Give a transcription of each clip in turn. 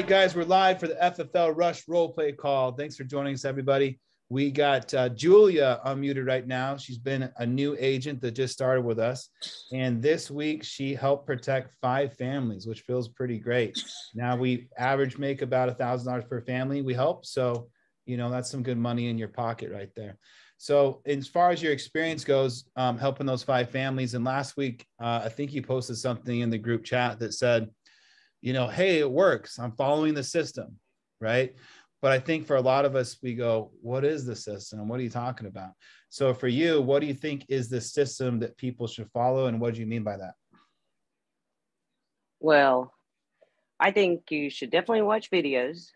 right, guys, we're live for the FFL Rush role play call. Thanks for joining us, everybody. We got uh, Julia unmuted right now. She's been a new agent that just started with us. And this week, she helped protect five families, which feels pretty great. Now we average make about a $1,000 per family, we help. So, you know, that's some good money in your pocket right there. So, as far as your experience goes, um, helping those five families, and last week, uh, I think you posted something in the group chat that said, you know, hey, it works. I'm following the system, right? But I think for a lot of us, we go, what is the system? What are you talking about? So for you, what do you think is the system that people should follow? And what do you mean by that? Well, I think you should definitely watch videos.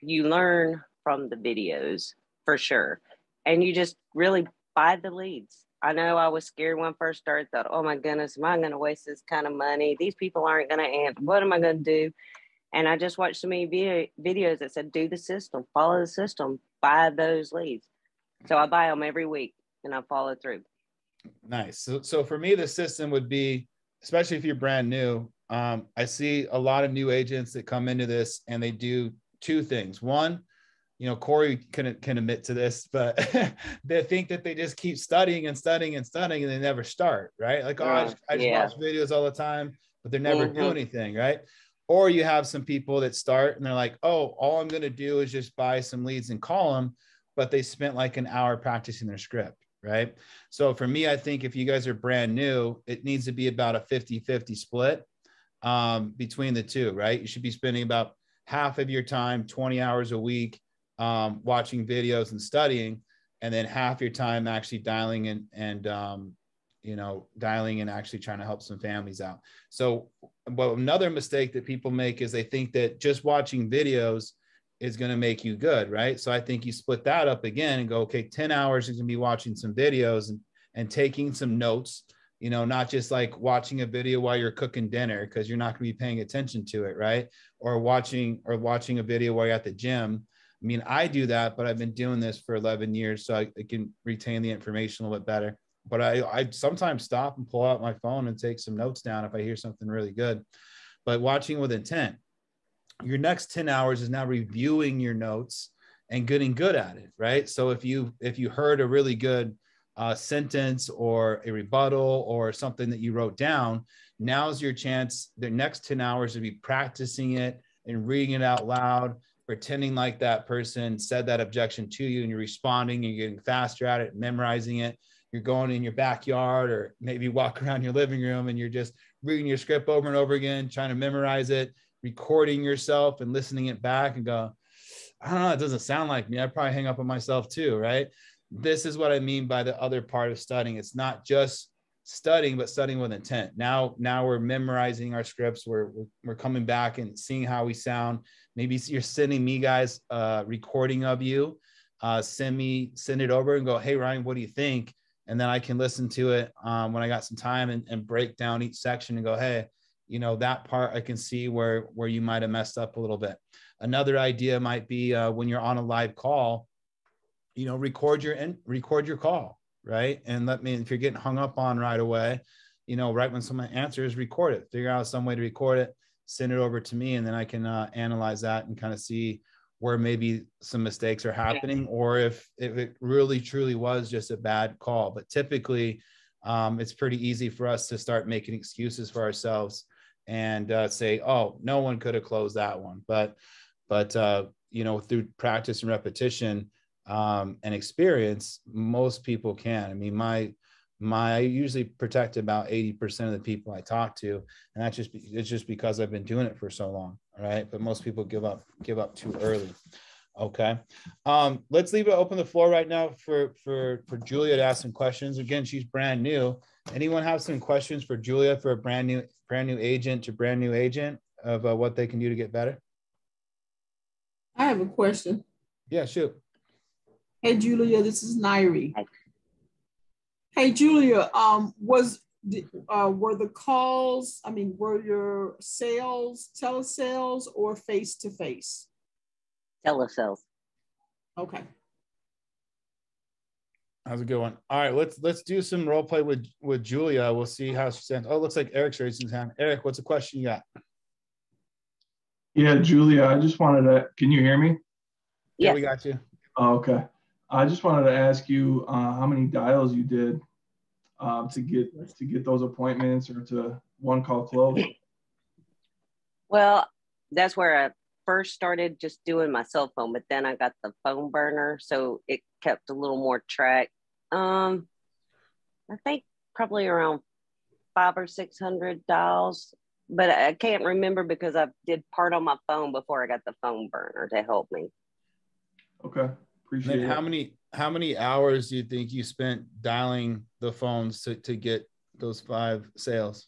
You learn from the videos for sure. And you just really buy the leads. I know I was scared when I first started, thought, oh my goodness, am I going to waste this kind of money? These people aren't going to answer. What am I going to do? And I just watched so many video, videos that said, do the system, follow the system, buy those leads. So I buy them every week and I follow through. Nice. So, so for me, the system would be, especially if you're brand new, um, I see a lot of new agents that come into this and they do two things. One, you know, Corey can can admit to this, but they think that they just keep studying and studying and studying and they never start, right? Like, oh, I just, I just yeah. watch videos all the time, but they're never mm-hmm. anything, right? Or you have some people that start and they're like, oh, all I'm going to do is just buy some leads and call them, but they spent like an hour practicing their script, right? So for me, I think if you guys are brand new, it needs to be about a 50 50 split um, between the two, right? You should be spending about half of your time, 20 hours a week um, watching videos and studying, and then half your time actually dialing and and um, you know dialing and actually trying to help some families out. So, but another mistake that people make is they think that just watching videos is going to make you good, right? So I think you split that up again and go, okay, 10 hours is going to be watching some videos and, and taking some notes, you know, not just like watching a video while you're cooking dinner because you're not going to be paying attention to it, right? Or watching or watching a video while you're at the gym I mean, I do that, but I've been doing this for 11 years, so I, I can retain the information a little bit better. But I, I sometimes stop and pull out my phone and take some notes down if I hear something really good. But watching with intent, your next 10 hours is now reviewing your notes and getting good at it, right? So if you if you heard a really good uh, sentence or a rebuttal or something that you wrote down, now's your chance. The next 10 hours to be practicing it and reading it out loud pretending like that person said that objection to you and you're responding and you're getting faster at it, memorizing it. You're going in your backyard or maybe walk around your living room and you're just reading your script over and over again, trying to memorize it, recording yourself and listening it back and go, I don't know, it doesn't sound like me. I'd probably hang up on myself too, right? This is what I mean by the other part of studying. It's not just studying but studying with intent now now we're memorizing our scripts we're, we're, we're coming back and seeing how we sound maybe you're sending me guys a recording of you. Uh, send me send it over and go hey ryan what do you think? And then i can listen to it um, when i got some time and, and break down each section and go hey you know that part i can see where where you might have messed up a little bit. Another idea might be uh, when you're on a live call you know record your and record your call right? And let me, if you're getting hung up on right away, you know, right when someone answers, record it, figure out some way to record it, send it over to me, and then I can uh, analyze that and kind of see where maybe some mistakes are happening or if, if it really truly was just a bad call. But typically, um, it's pretty easy for us to start making excuses for ourselves and uh, say, oh, no one could have closed that one. But, but, uh, you know, through practice and repetition, um, and experience, most people can. I mean, my my I usually protect about 80% of the people I talk to. And that's just it's just because I've been doing it for so long. Right. But most people give up, give up too early. Okay. Um, let's leave it open the floor right now for for for Julia to ask some questions. Again, she's brand new. Anyone have some questions for Julia for a brand new brand new agent to brand new agent of uh, what they can do to get better? I have a question. Yeah, shoot. Hey, Julia, this is Nairi. Hey, Julia, um, was uh, were the calls, I mean, were your sales telesales or face to face? Telesales. Okay. How's a good one. All right, let's let's do some role play with with Julia. We'll see how she stands. Oh, it looks like Eric's raising his hand. Eric, what's the question you got? Yeah, Julia, I just wanted to, can you hear me? Yeah, Yes. we got you. Oh, okay. I just wanted to ask you uh, how many dials you did um, to get to get those appointments or to one call close. Well, that's where I first started just doing my cell phone, but then I got the phone burner, so it kept a little more track. Um, I think probably around five or six hundred dials, but I can't remember because I did part on my phone before I got the phone burner to help me. Okay, And appreciate then how many how many hours do you think you spent dialing the phones to, to get those five sales?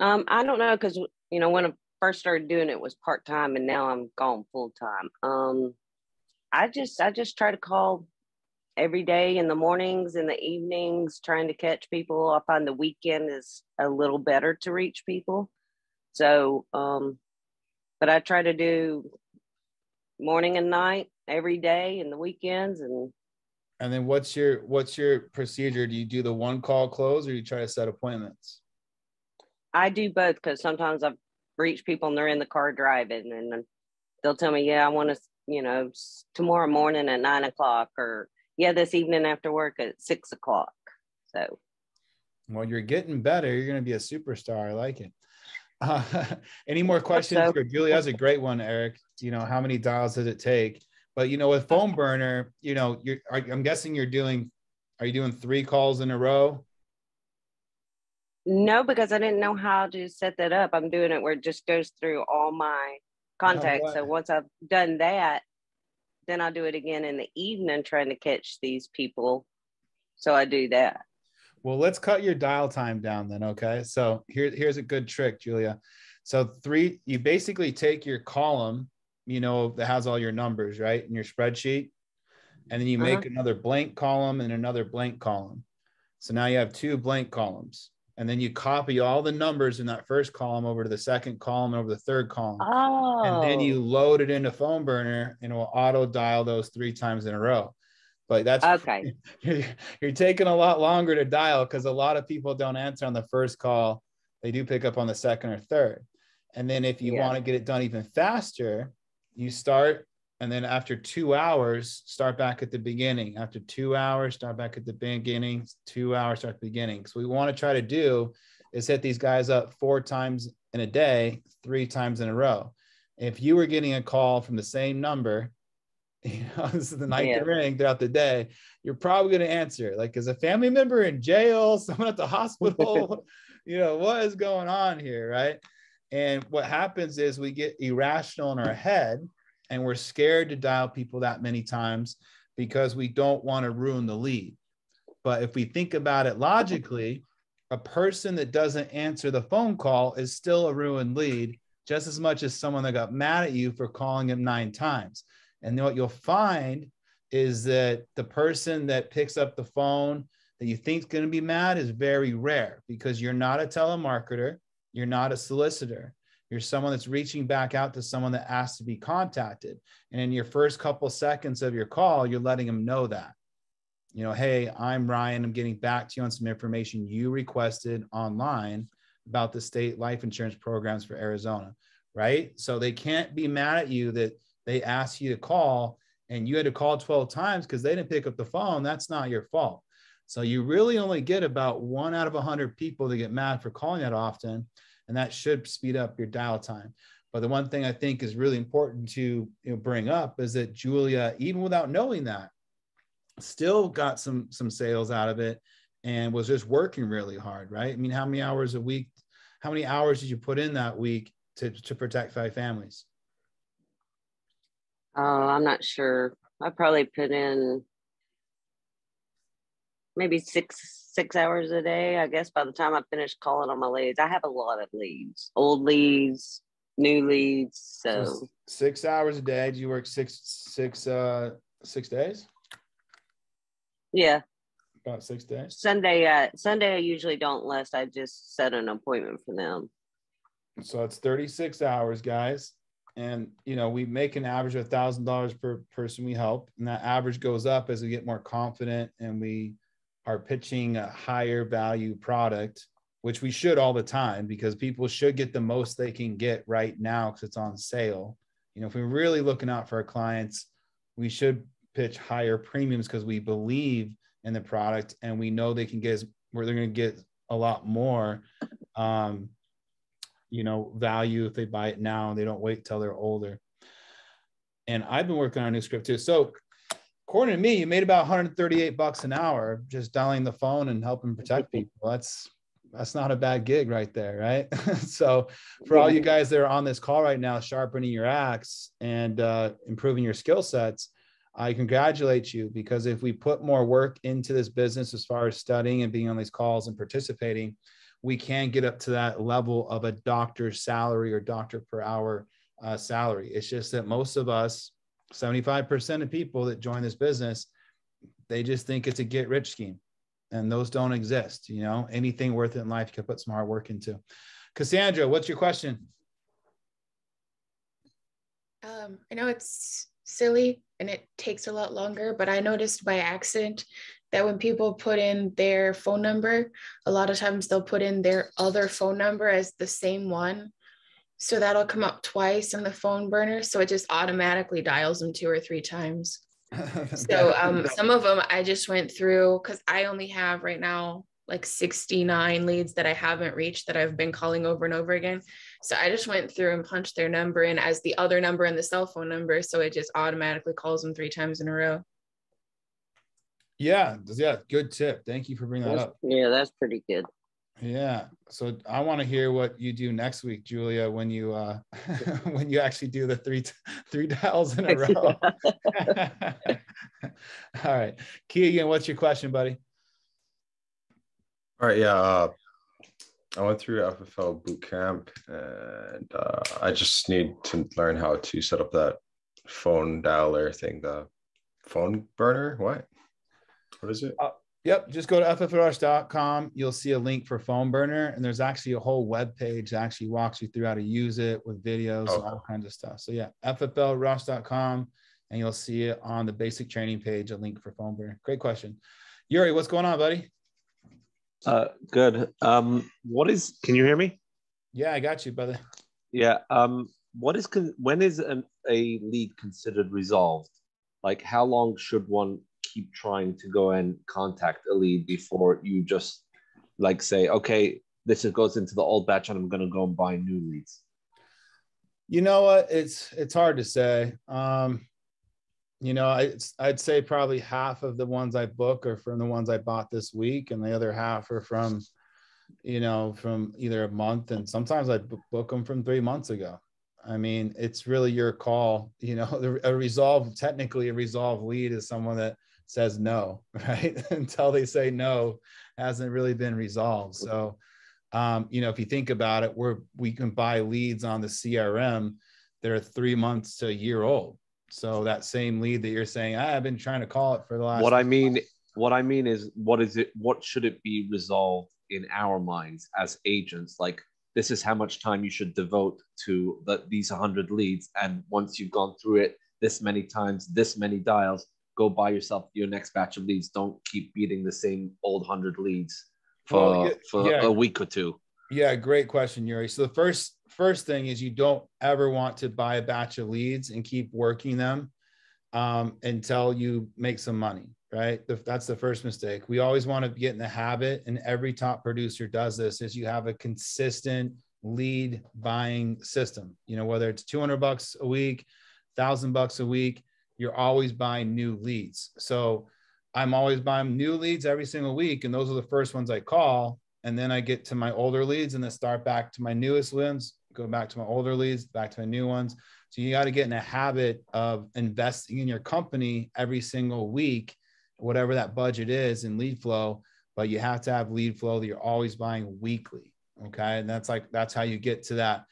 Um, I don't know because you know when I first started doing it was part time, and now I'm gone full time. Um, I just I just try to call every day in the mornings in the evenings, trying to catch people. I find the weekend is a little better to reach people. So, um, but I try to do morning and night every day and the weekends and And then what's your what's your procedure? Do you do the one call close or you try to set appointments? I do both because sometimes I've reached people and they're in the car driving and they'll tell me, yeah, I want to, you know, tomorrow morning at nine o'clock or yeah, this evening after work at six o'clock. So Well, you're getting better. You're going to be a superstar. I like it. Uh, any more questions so. for Julie? That's a great one, Eric. You know, how many dials does it take? But you know, with phone burner, you know, you're. are- I'm guessing you're doing. Are you doing three calls in a row? no, because I didn't know how to set that up. I'm doing it where it just goes through all my contacts. So once I've done that, then I'll do it again in the evening trying to catch these people. So I do that. Well, let's cut your dial time down then. Okay. So here, here's a good trick, Julia. So three, you basically take your column, you know, that has all your numbers, right? In your spreadsheet. And then you Uh-huh. make another blank column and another blank column. So now you have two blank columns. And then you copy all the numbers in that first column over to the second column over the third column. Oh, And then you load it into phone burner and it will auto dial those three times in a row. But that's okay. you're, you're taking a lot longer to dial because a lot of people don't answer on the first call. They do pick up on the second or third. And then if you Yeah. want to get it done even faster, you start and then after two hours, start back at the beginning. After two hours, start back at the beginning. Two hours, start at the beginning. So we want to try to do is hit these guys up four times in a day, three times in a row. If you were getting a call from the same number, you know, this is the night Yeah. ring throughout the day, you're probably going to answer like, is a family member in jail, someone at the hospital? you know, what is going on here? Right. And what happens is we get irrational in our head and we're scared to dial people that many times because we don't want to ruin the lead. But if we think about it logically, a person that doesn't answer the phone call is still a ruined lead just as much as someone that got mad at you for calling him nine times. And what you'll find is that the person that picks up the phone that you think is going to be mad is very rare because you're not a telemarketer, you're not a solicitor. You're someone that's reaching back out to someone that asked to be contacted. And in your first couple seconds of your call, you're letting them know that. You know, hey, I'm Ryan. I'm getting back to you on some information you requested online about the state life insurance programs for Arizona, right? So they can't be mad at you that they asked you to call and you had to call 12 times because they didn't pick up the phone. That's not your fault. So you really only get about one out of 100 people that get mad for calling that often, and that should speed up your dial time. But the one thing I think is really important to you know, bring up is that Julia, even without knowing that, still got some some sales out of it and was just working really hard, right? I mean, how many hours a week? How many hours did you put in that week to, to protect five families? Oh, I'm not sure. I probably put in maybe six six hours a day. I guess by the time I finish calling on my leads, I have a lot of leads, old leads, new leads. So, So six hours a day. Do you work six six uh six days? yeah, About six days. Sunday. Uh, Sunday I usually don't unless I just set an appointment for them. So it's 36 hours, guys. And you know, we make an average of a thousand dollars per person we help, and that average goes up as we get more confident and we are pitching a higher value product which we should all the time because people should get the most they can get right now because it's on sale. You know, if we're really looking out for our clients, we should pitch higher premiums because we believe in the product and we know they can get where they're going to get a lot more um, you know value if they buy it now and they don't wait till they're older and i've been working on a new script too so according to me you made about 138 bucks an hour just dialing the phone and helping protect people. That's that's not a bad gig right there right? So for all you guys that are on this call right now sharpening your axe and uh, improving your skill sets I congratulate you because if we put more work into this business as far as studying and being on these calls and participating, we can get up to that level of a doctor's salary or doctor per hour uh, salary. It's just that most of us, 75% of people that join this business, they just think it's a get rich scheme. And those don't exist. You know, anything worth it in life you can put some hard work into. Cassandra, what's your question? Um, I know it's silly and it takes a lot longer. But I noticed by accident that when people put in their phone number, a lot of times they'll put in their other phone number as the same one. So that'll come up twice in the phone burner. So it just automatically dials them two or three times. so um, some of them I just went through because I only have right now like 69 leads that I haven't reached that I've been calling over and over again. So I just went through and punched their number in as the other number in the cell phone number. So it just automatically calls them three times in a row. Yeah. Yeah. Good tip. Thank you for bringing that up. Yeah, that's pretty good. Yeah. So I want to hear what you do next week, Julia, when you uh when you actually do the three three dials in a row. All right. Keegan, what's your question, buddy? All right, yeah. Uh, I went through FFL boot camp and uh, I just need to learn how to set up that phone dialer thing, the phone burner. What? What is it? Yep, just go to fflrush.com. You'll see a link for phone burner, and there's actually a whole web page that actually walks you through how to use it with videos Oh. and all kinds of stuff. So yeah, fflrush.com, and you'll see it on the basic training page, a link for phone burner. Great question. Yuri, what's going on, buddy? Uh, good. Um, what is? Can you hear me? Yeah, I got you, brother. Yeah. Um, what is? Con- when is an, a lead considered resolved? Like, how long should one keep trying to go and contact a lead before you just like say, okay, this goes into the old batch, and I'm going to go and buy new leads? You know what? It's it's hard to say. Um, you know, I, I'd say probably half of the ones I book are from the ones I bought this week, and the other half are from, you know, from either a month, and sometimes I book them from three months ago. I mean, it's really your call. You know, a resolve, technically, a resolve lead is someone that says no, right? Until they say no, hasn't really been resolved. So, um, you know, if you think about it, we're we can buy leads on the CRM that are three months to a year old. So that same lead that you're saying, "Ah, I've been trying to call it for the last. What I mean, what I mean is, what is it? What should it be resolved in our minds as agents? Like, this is how much time you should devote to the, these 100 leads, and once you've gone through it this many times, this many dials, go buy yourself your next batch of leads. Don't keep beating the same old 100 leads for Well, yeah- for yeah. a week or two. Yeah, great question, Yuri. So the first first thing is you don't ever want to buy a batch of leads and keep working them um, until you make some money, right? The- That's the first mistake. We always want to get in the habit, and every top producer does this: is you have a consistent lead buying system. You know, whether it's two hundred bucks a week, thousand bucks a week, you're always buying new leads. So I'm always buying new leads every single week, and those are the first ones I call. And then I get to my older leads, and then start back to my newest ones, go back to my older leads, back to my new ones. So you got to get in a habit of investing in your company every single week, whatever that budget is in lead flow. But you have to have lead flow that you're always buying weekly. Okay. And that's like, that's how you get to that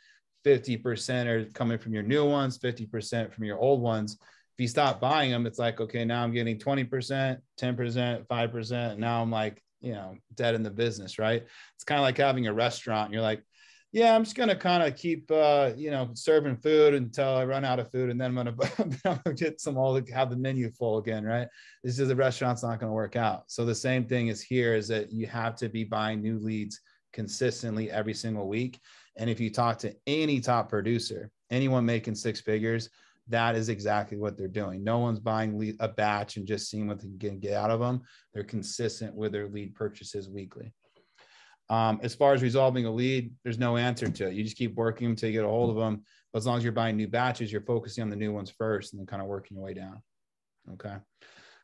50% are coming from your new ones, 50% from your old ones. You stop buying them, it's like, okay, now I'm getting 20%, 10%, 5%. Now I'm like, you know, dead in the business, right? It's kind of like having a restaurant. You're like, yeah, I'm just gonna kind of keep, uh, you know, serving food until I run out of food, and then I'm gonna, I'm gonna get some all have the menu full again, right? This is the restaurant's not gonna work out. So the same thing is here is that you have to be buying new leads consistently every single week. And if you talk to any top producer, anyone making six figures, that is exactly what they're doing. No one's buying a batch and just seeing what they can get out of them. They're consistent with their lead purchases weekly. Um, as far as resolving a lead, there's no answer to it. You just keep working them until you get a hold of them. But as long as you're buying new batches, you're focusing on the new ones first and then kind of working your way down. Okay.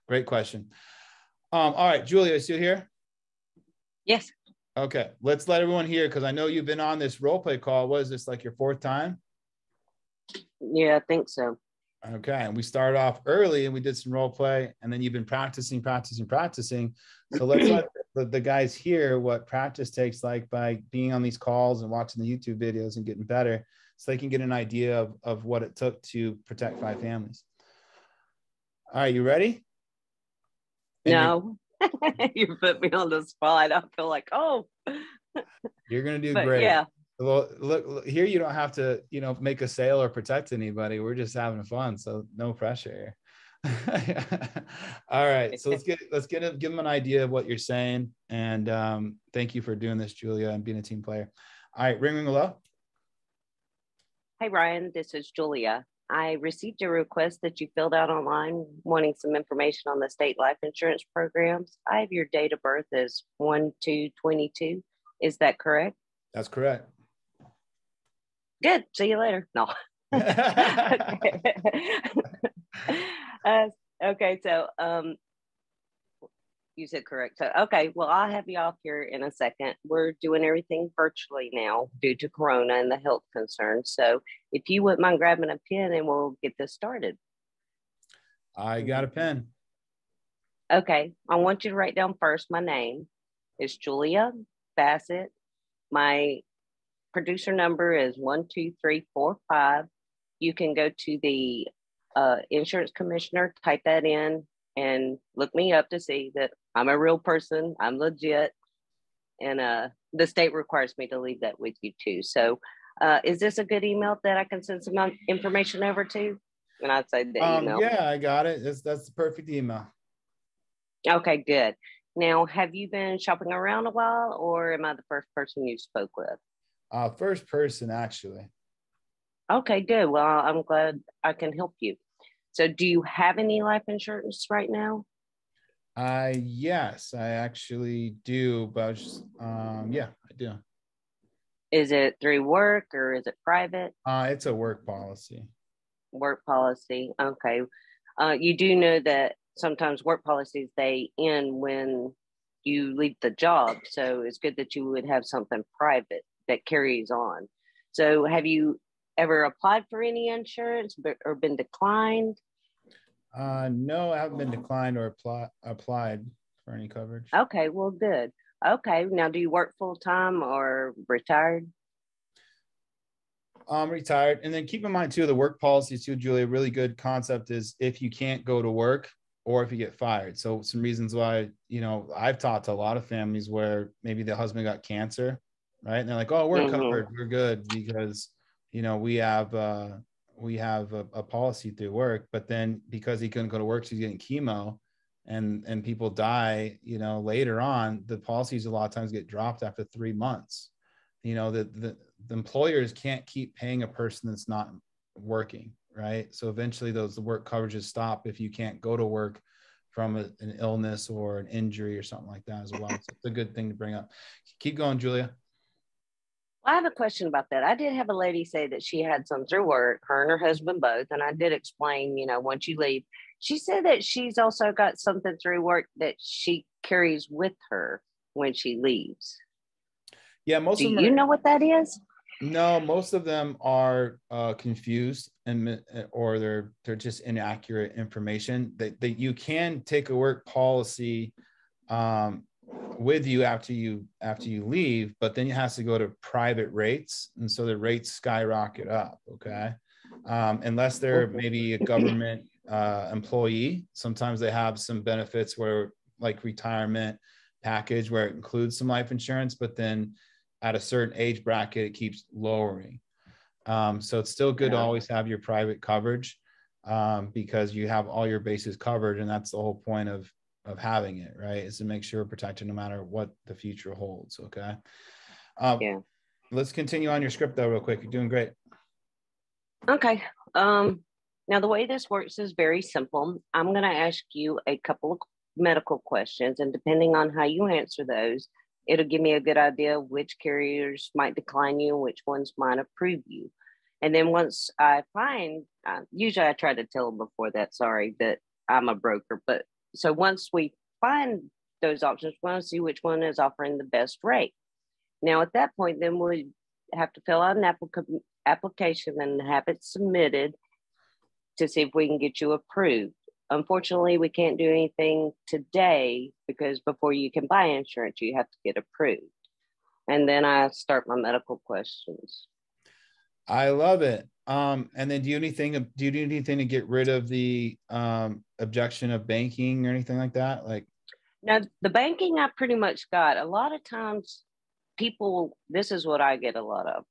Great question. Um, all right, Julia, is you still here? Yes. Okay, let's let everyone hear because I know you've been on this role play call. What is this like your fourth time? Yeah, I think so. Okay, and we started off early and we did some role play, and then you've been practicing, practicing, practicing. So let's let the, the guys hear what practice takes like by being on these calls and watching the YouTube videos and getting better, so they can get an idea of, of what it took to protect five families. All right, you ready? no. you put me on the spot. I feel like, oh. You're gonna do But great. yeah. Well, look, look, here you don't have to, you know, make a sale or protect anybody. We're just having fun, so no pressure here. All right, so let's get let's get a, give them an idea of what you're saying, and um, thank you for doing this, Julia, and being a team player. All right, ring ring hello. Hey, Ryan, this is Julia. I received a request that you filled out online wanting some information on the state life insurance programs. I have your date of birth as 1 2 22. Is that correct? That's correct. Good. See you later. No. uh, okay, so um, you said correct. So okay, well I'll have you off here in a second. We're doing everything virtually now due to Corona and the health concerns. So if you wouldn't mind grabbing a pen and we'll get this started. I got a pen. Okay, I want you to write down first my name. It's Julia Bassett. My producer number is one two three four five. You can go to the uh, insurance commissioner, type that in, and look me up to see that I'm a real person. I'm legit, and uh, the state requires me to leave that with you too. So, uh, is this a good email that I can send some information over to? And I'd say the Um, email. yeah, I got it. That's that's the perfect email. Okay, good. Now, have you been shopping around a while, or am I the first person you spoke with? Uh, first person, actually. Okay, good. Well, I'm glad I can help you. So, do you have any life insurance right now? Uh, yes, I actually do, but just, um, yeah, I do. Is it through work or is it private? Uh, it's a work policy. Work policy. Okay. Uh, you do know that sometimes work policies they end when you leave the job, so it's good that you would have something private that carries on. So, have you ever applied for any insurance but- or been declined? Uh, no, I haven't been declined or apply, applied for any coverage. Okay, well, good. Okay, now do you work full time or retired? I'm retired. And then keep in mind too, the work policy too, Julia, a really good concept is if you can't go to work or if you get fired. So some reasons why, you know, I've talked to a lot of families where maybe the husband got cancer, right? And they're like, oh, we're Mhm. covered. We're good because, you know, we have, uh, we have a, a policy through work, but then because he couldn't go to work, she's getting chemo and, and people die, you know, later on, the policies a lot of times get dropped after three months you know the, the the employers can't keep paying a person that's not working right so eventually those work coverages stop if you can't go to work from a, an illness or an injury or something like that as well so it's a good thing to bring up keep going julia I have a question about that. I did have a lady say that she had some through work, her and her husband both. And I did explain, you know, once you leave, she said that she's also got something through work that she carries with her when she leaves. yeah most Do of them you are, know what that is? no most of them are uh, confused and or they're they're just inaccurate information that, that you can take a work policy um, with you after you after you leave but then it has to go to private rates. And so the rates skyrocket up okay? Um, unless they're maybe a government uh, employee sometimes they have some benefits where like retirement package where it includes some life insurance but then at a certain age bracket it keeps lowering. Um, so it's still good to always have your private coverage um, because you have all your bases covered and that's the whole point of of having it right is to make sure we're protected no matter what the future holds okay Um, Yeah. Let's continue on your script though, real quick. You're doing great. Okay. Um, now the way this works is very simple. I'm going to ask you a couple of medical questions, and depending on how you answer those, it'll give me a good idea which carriers might decline you and which ones might approve you. And then once I find, uh, usually I try to tell them before that, sorry, that I'm a broker. But so once we find those options, we want to see which one is offering the best rate. Now, at that point, then we have to fill out an applica- application and have it submitted to see if we can get you approved. Unfortunately, we can't do anything today because before you can buy insurance, you have to get approved. And then I start my medical questions. I love it. Um, and then do you anything do you do anything to get rid of the um objection of banking or anything like that? Like Now, the banking I pretty much got. A lot of times, people, this is what I get a lot of.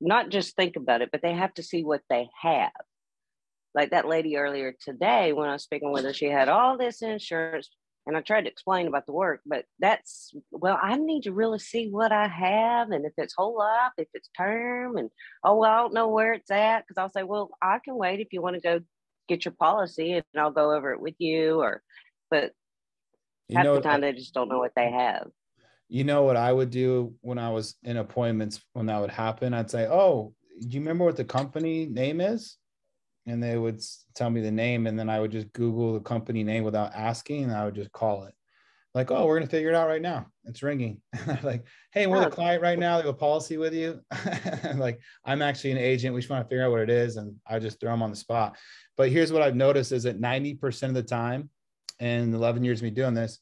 Not just think about it, but they have to see what they have. Like that lady earlier today, when I was speaking with her, she had all this insurance, and I tried to explain about the work, but that's, well, I need to really see what I have and if it's whole life, if it's term, and oh, well, I don't know where it's at. Cause I'll say, well, I can wait if you want to go get your policy and I'll go over it with you, or, but you half know the time they just don't know what they have. you know what I would do when I was in appointments when that would happen? I'd say, Oh, do you remember what the company name is? And they would tell me the name, and then I would just Google the company name without asking, and I would just call it. Like, oh, we're gonna figure it out right now. It's ringing. like, hey, we're the client right now. They have a policy with you. like, I'm actually an agent. We just want to figure out what it is, and I just throw them on the spot. But here's what I've noticed: is that 90% of the time, in 11 years of me doing this,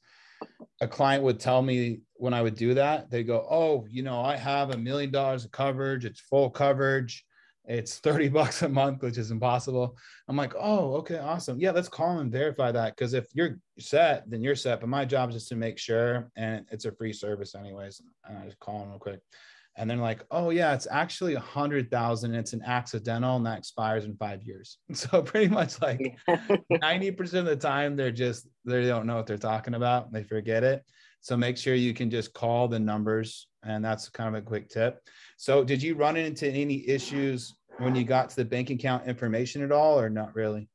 a client would tell me when I would do that, they go, Oh, you know, I have a million dollars of coverage. It's full coverage. It's 30 bucks a month, which is impossible. I'm like, Oh, okay, awesome. Yeah, let's call and verify that. Cause if you're set, then you're set. But my job is just to make sure. And it's a free service, anyways. And I just call them real quick. And they're like, oh yeah, it's actually a hundred thousand. It's an accidental and that expires in five years. So pretty much like 90% of the time they're just they don't know what they're talking about they forget it so make sure you can just call the numbers and that's kind of a quick tip so did you run into any issues when you got to the bank account information at all or not really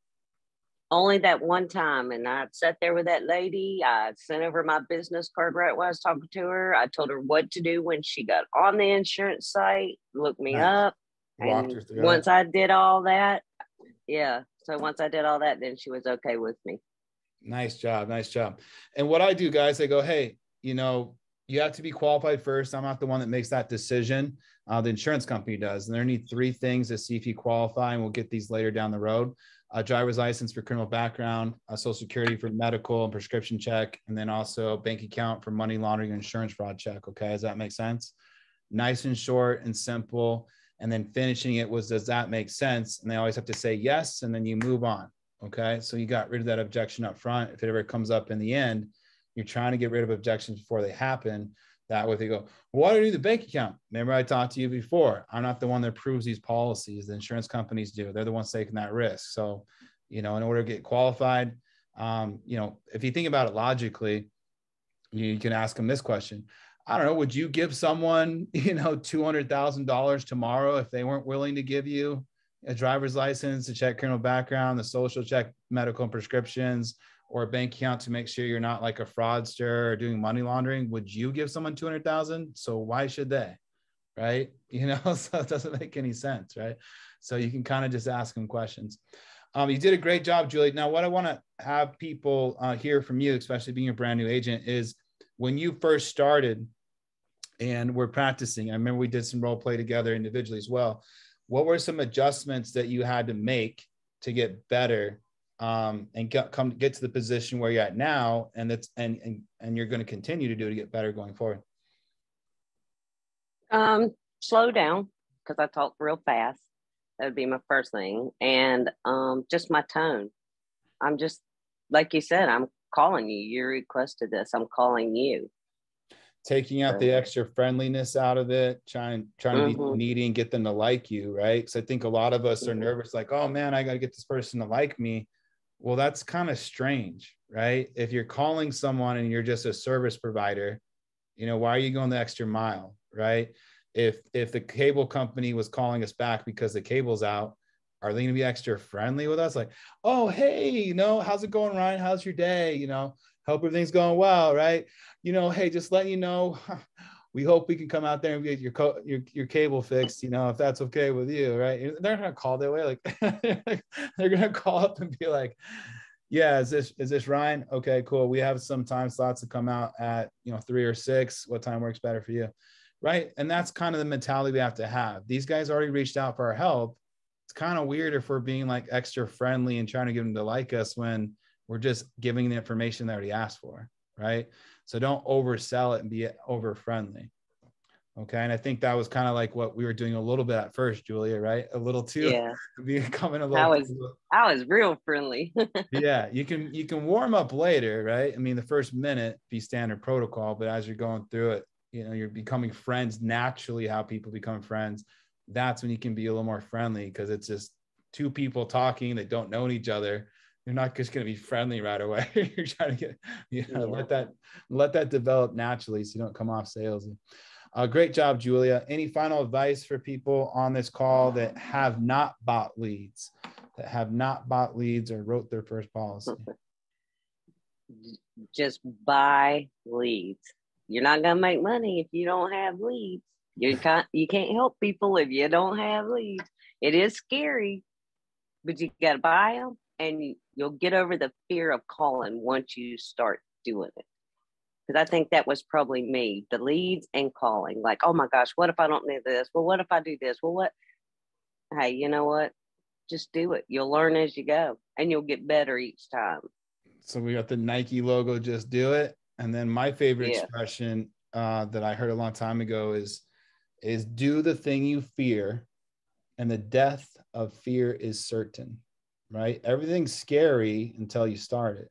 Only that one time, and I sat there with that lady. I sent over my business card right when I was talking to her. I told her what to do when she got on the insurance site, look me Nice. up. Walked And her through once. I did all that, yeah. So once I did all that, then she was okay with me. Nice job. Nice job. And what I do, guys, I go, hey, you know, you have to be qualified first. I'm not the one that makes that decision. Uh, the insurance company does. And there need three things to see if you qualify. And we'll get these later down the road. A driver's license for criminal background, a social security for medical and prescription check, and then also bank account for money laundering insurance fraud check. Okay. Does that make sense? Nice and short and simple. And then finishing it was, does that make sense? And they always have to say yes. And then you move on. Okay. So you got rid of that objection up front. If it ever comes up in the end, you're trying to get rid of objections before they happen. That way they go, well, why do you need the bank account? Remember, I talked to you before. I'm not the one that approves these policies. The insurance companies do. They're the ones taking that risk. So, you know, in order to get qualified, um, you know, if you think about it logically, you, can ask them this question. I don't know, would you give someone, you know, $200,000 tomorrow if they weren't willing to give you a driver's license to check criminal background, the social check medical prescriptions, or a bank account to make sure you're not like a fraudster or doing money laundering? Would you give someone 200,000? So why should they? Right. You know, so it doesn't make any sense. Right. So you can kind of just ask them questions. Um, you did a great job, Julie. Now, what I want to have people uh, hear from you, especially being a brand new agent, is when you first started and we're practicing. I remember we did some role play together individually as well. What were some adjustments that you had to make to get better um, and get, come get to the position where you're at now, and that's and and, and you're going to continue to do to get better going forward? Um, slow down because I talk real fast. That would be my first thing, and um, just my tone. I'm just like you said. I'm calling you. You requested this. I'm calling you. taking out the extra friendliness out of it, trying trying to be Mhm. needy and get them to like you, right? Because I think a lot of us are Mhm. nervous, like, oh man, I got to get this person to like me. Well, that's kind of strange, right? If you're calling someone and you're just a service provider, You know, why are you going the extra mile, right? If if the cable company was calling us back because the cable's out, are they going to be extra friendly with us? Like, oh, hey, you know, how's it going, Ryan? How's your day? You know, hope everything's going well, right? You know, hey, just letting you know, we hope we can come out there and get your co- your your cable fixed. You know, if that's okay with you, right? They're gonna call that way. Like, they're gonna call up and be like, yeah, is this is this Ryan? Okay, cool. We have some time slots to come out at you know three or six. What time works better for you? Right. And that's kind of the mentality we have to have. These guys already reached out for our help. It's kind of weird if we're being like extra friendly and trying to get them to like us when we're just giving the information they already asked for. Right. So don't oversell it and be over friendly. Okay. And I think that was kind of like what we were doing a little bit at first, Julia, right? A little too Yeah. becoming a little I was I was real friendly. yeah, you can you can warm up later, right? I mean, the first minute be standard protocol, but as you're going through it, you know, you're becoming friends naturally. How people become friends, that's when you can be a little more friendly because it's just two people talking that don't know each other. You're not just going to be friendly right away. you're trying to get, you know, Yeah. let that let that develop naturally, so you don't come off salesy. Uh, great job, Julia. Any final advice for people on this call that have not bought leads, that have not bought leads or wrote their first policy? Just buy leads. You're not gonna make money if you don't have leads. You can't you can't help people if you don't have leads. It is scary, but you gotta buy them, and you, you'll get over the fear of calling once you start doing it. Because I think that was probably me, the leads and calling. Like, oh my gosh, what if I don't do this? Well, what if I do this? Well, what? Hey, you know what? Just do it. You'll learn as you go, and you'll get better each time. so we got the Nike logo, just do it. And then my favorite Yeah. expression uh, that I heard a long time ago is is do the thing you fear, and the death of fear is certain. Right? Everything's scary until you start it.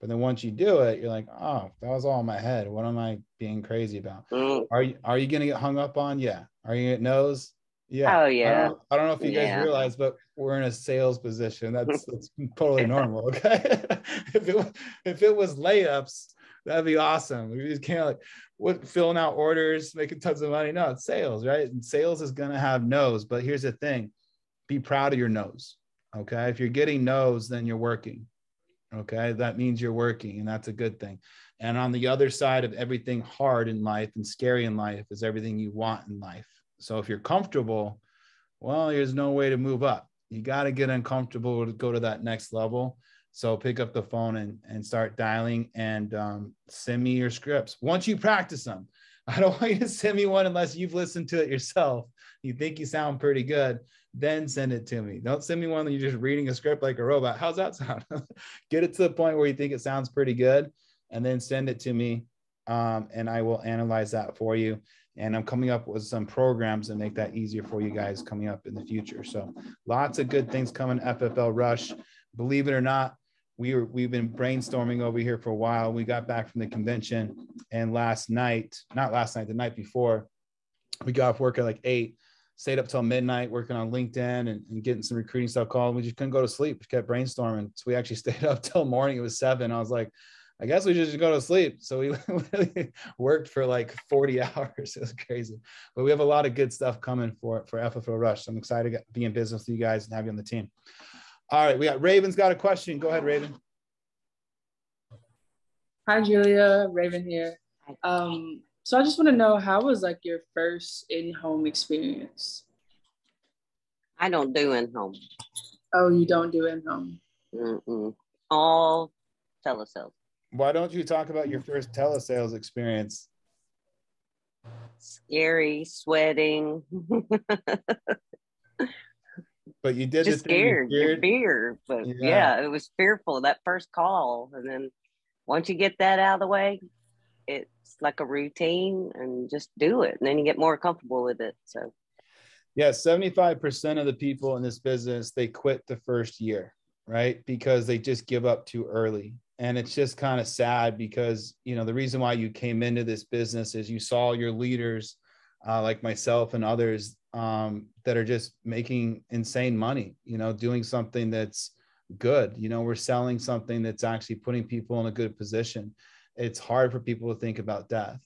But then once you do it, you're like, oh, that was all in my head. What am I being crazy about? Mm, Are you are you gonna get hung up on? Yeah. Are you gonna get no's? Yeah. Oh, I yeah. don't, I don't know if you guys realize, but we're in a sales position. That's that's totally normal. Okay. if it if it was layups, that'd be awesome. We just can't like what filling out orders, making tons of money. No, it's sales, right? And sales is gonna have no's. But here's the thing: be proud of your no's. Okay. If you're getting no's, then you're working. Okay. That means you're working, and that's a good thing. And on the other side of everything hard in life and scary in life is everything you want in life. So if you're comfortable, well, there's no way to move up. You got to get uncomfortable to go to that next level. So pick up the phone and, and start dialing and um, send me your scripts. Once you practice them, I don't want you to send me one unless you've listened to it yourself. You think you sound pretty good, then send it to me. Don't send me one that you're just reading a script like a robot. How's that sound? Get it to the point where you think it sounds pretty good and then send it to me um, and I will analyze that for you. And I'm coming up with some programs that make that easier for you guys coming up in the future. So lots of good things coming. FFL Rush, believe it or not, we were we've been brainstorming over here for a while. We got back from the convention, and last night, not last night, the night before, we got off work at like eight, stayed up till midnight working on LinkedIn and, and getting some recruiting stuff called. We just couldn't go to sleep. We kept brainstorming. So we actually stayed up till morning. It was seven. I was like, I guess we just go to sleep. So we worked for like 40 hours. It was crazy. But we have a lot of good stuff coming for, for FFL Rush. So I'm excited to be in business with you guys and have you on the team. All right. We got Raven's got a question. Go ahead, Raven. Hi, Julia. Raven here. Um, so I just want to know how was like your first in-home experience? I don't do in home. Oh, you don't do in-home. Mm-mm. All telesales. Why don't you talk about your first telesales experience? Scary, sweating, But you did just thing you scared. Fear, but Yeah. yeah. it was fearful that first call, and then once you get that out of the way, it's like a routine, and just do it, and then you get more comfortable with it. So Yeah, 75% of the people in this business, they quit the first year, right? Because they just give up too early. And it's just kind of sad because, you know, the reason why you came into this business is you saw your leaders uh, like myself and others um, that are just making insane money, you know, doing something that's good. You know, we're selling something that's actually putting people in a good position. It's hard for people to think about death.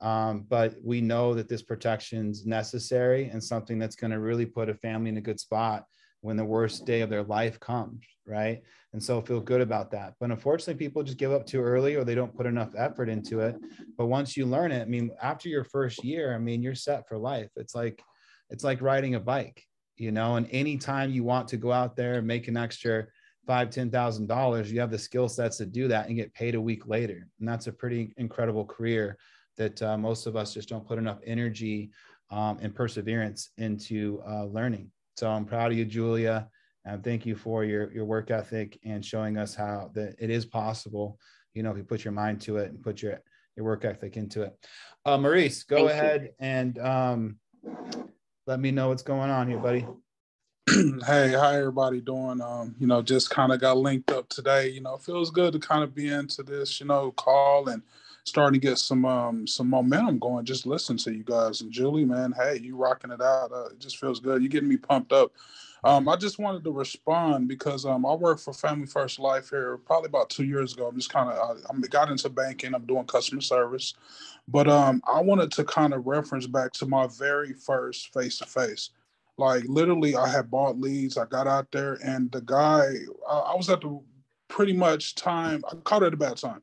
Um, but we know that this protection is necessary and something that's going to really put a family in a good spot when the worst day of their life comes, right? And so feel good about that. But unfortunately, people just give up too early or they don't put enough effort into it. But once you learn it, I mean, after your first year, I mean, you're set for life. It's like it's like riding a bike, you know, and anytime you want to go out there and make an extra five, ten thousand dollars, you have the skill sets to do that and get paid a week later. And that's a pretty incredible career that uh, most of us just don't put enough energy um, and perseverance into uh, learning. So I'm proud of you, Julia. And thank you for your, your work ethic and showing us how that it is possible, you know, if you put your mind to it and put your, your work ethic into it. Uh, Maurice, go thank ahead you. and um, let me know what's going on here, buddy. hey, how everybody doing? Um, you know, just kind of got linked up today. You know, it feels good to kind of be into this, you know, call and starting to get some um some momentum going. Just listen to you guys and Julie, man. Hey, you rocking it out. Uh, it just feels good. You getting me pumped up. Um, I just wanted to respond because um, I worked for Family First Life here probably about two years ago. I'm just kind of I, I got into banking. I'm doing customer service, but um, I wanted to kind of reference back to my very first face to face. Like literally, I had bought leads. I got out there, and the guy I, I was at the pretty much time. I caught it at a bad time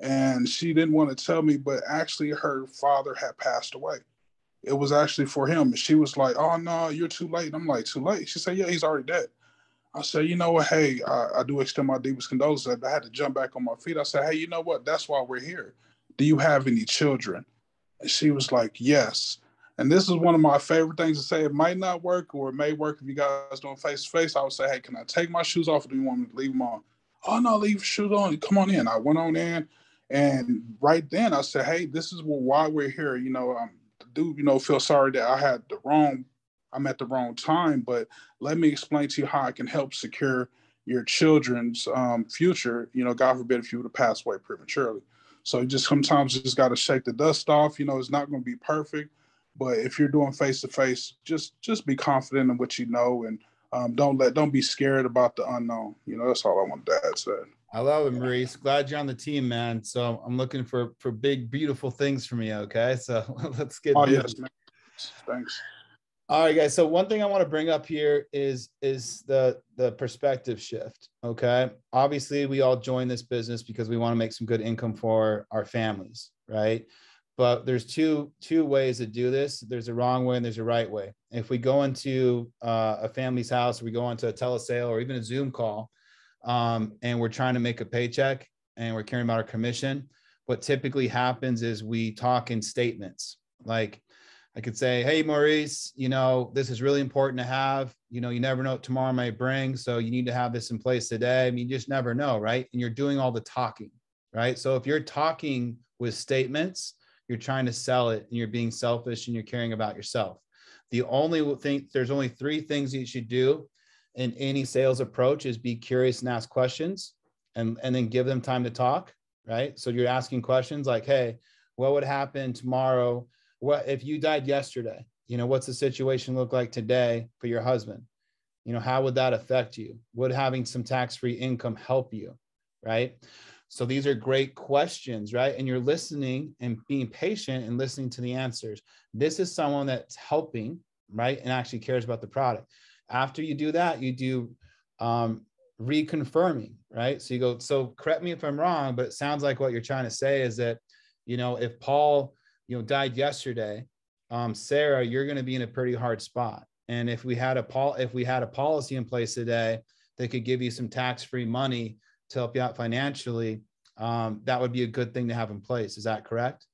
and she didn't want to tell me, but actually her father had passed away. It was actually for him. She was like, Oh no, you're too late. I'm like, too late. She said, Yeah, he's already dead. I said, you know what? Hey, I, I do extend my deepest condolences. I had to jump back on my feet. I said, hey, you know what? That's why we're here. Do you have any children? And she was like, yes. And this is one of my favorite things to say. It might not work or it may work if you guys doing face to face. I would say, hey, can I take my shoes off or do you want me to leave them on? Oh, no, leave shoes on. Come on in. I went on in. And right then I said, hey, this is why we're here. You know, um, do you know feel sorry that I had the wrong, I'm at the wrong time, but let me explain to you how I can help secure your children's um, future. You know, God forbid if you were to pass away prematurely. So just sometimes you just got to shake the dust off. You know, it's not going to be perfect, but if you're doing face to face, just just be confident in what you know and um, don't let don't be scared about the unknown. You know, that's all I want to add to that. I love it, Maurice. Glad you're on the team, man. So I'm looking for for big, beautiful things from you. Okay, so let's get. Oh yes, man. Thanks. All right, guys. So one thing I want to bring up here is is the the perspective shift. Okay, obviously we all join this business because we want to make some good income for our families, right? But there's two two ways to do this. There's a wrong way and there's a right way. If we go into uh, a family's house, or we go into a telesale or even a Zoom call um, and we're trying to make a paycheck and we're caring about our commission, what typically happens is we talk in statements. Like I could say, Hey, Maurice, you know, this is really important to have. You know, you never know what tomorrow may bring. So you need to have this in place today. I mean, you just never know, right? And you're doing all the talking, right? So if you're talking with statements, you're trying to sell it and you're being selfish and you're caring about yourself. The only thing, there's only three things you should do in any sales approach is be curious and ask questions and, and then give them time to talk, right? So you're asking questions like, hey, what would happen tomorrow? What if you died yesterday? You know, what's the situation look like today for your husband? You know, how would that affect you? Would having some tax-free income help you? Right. So these are great questions, right? And you're listening and being patient and listening to the answers. This is someone that's helping, right? And actually cares about the product. After you do that, you do um, reconfirming, right? So you go, so correct me if I'm wrong, but it sounds like what you're trying to say is that, you know, if Paul, you know, died yesterday, um, Sarah, you're going to be in a pretty hard spot. And if we had a pol- if we had a policy in place today that could give you some tax-free money to help you out financially, um, that would be a good thing to have in place. Is that correct?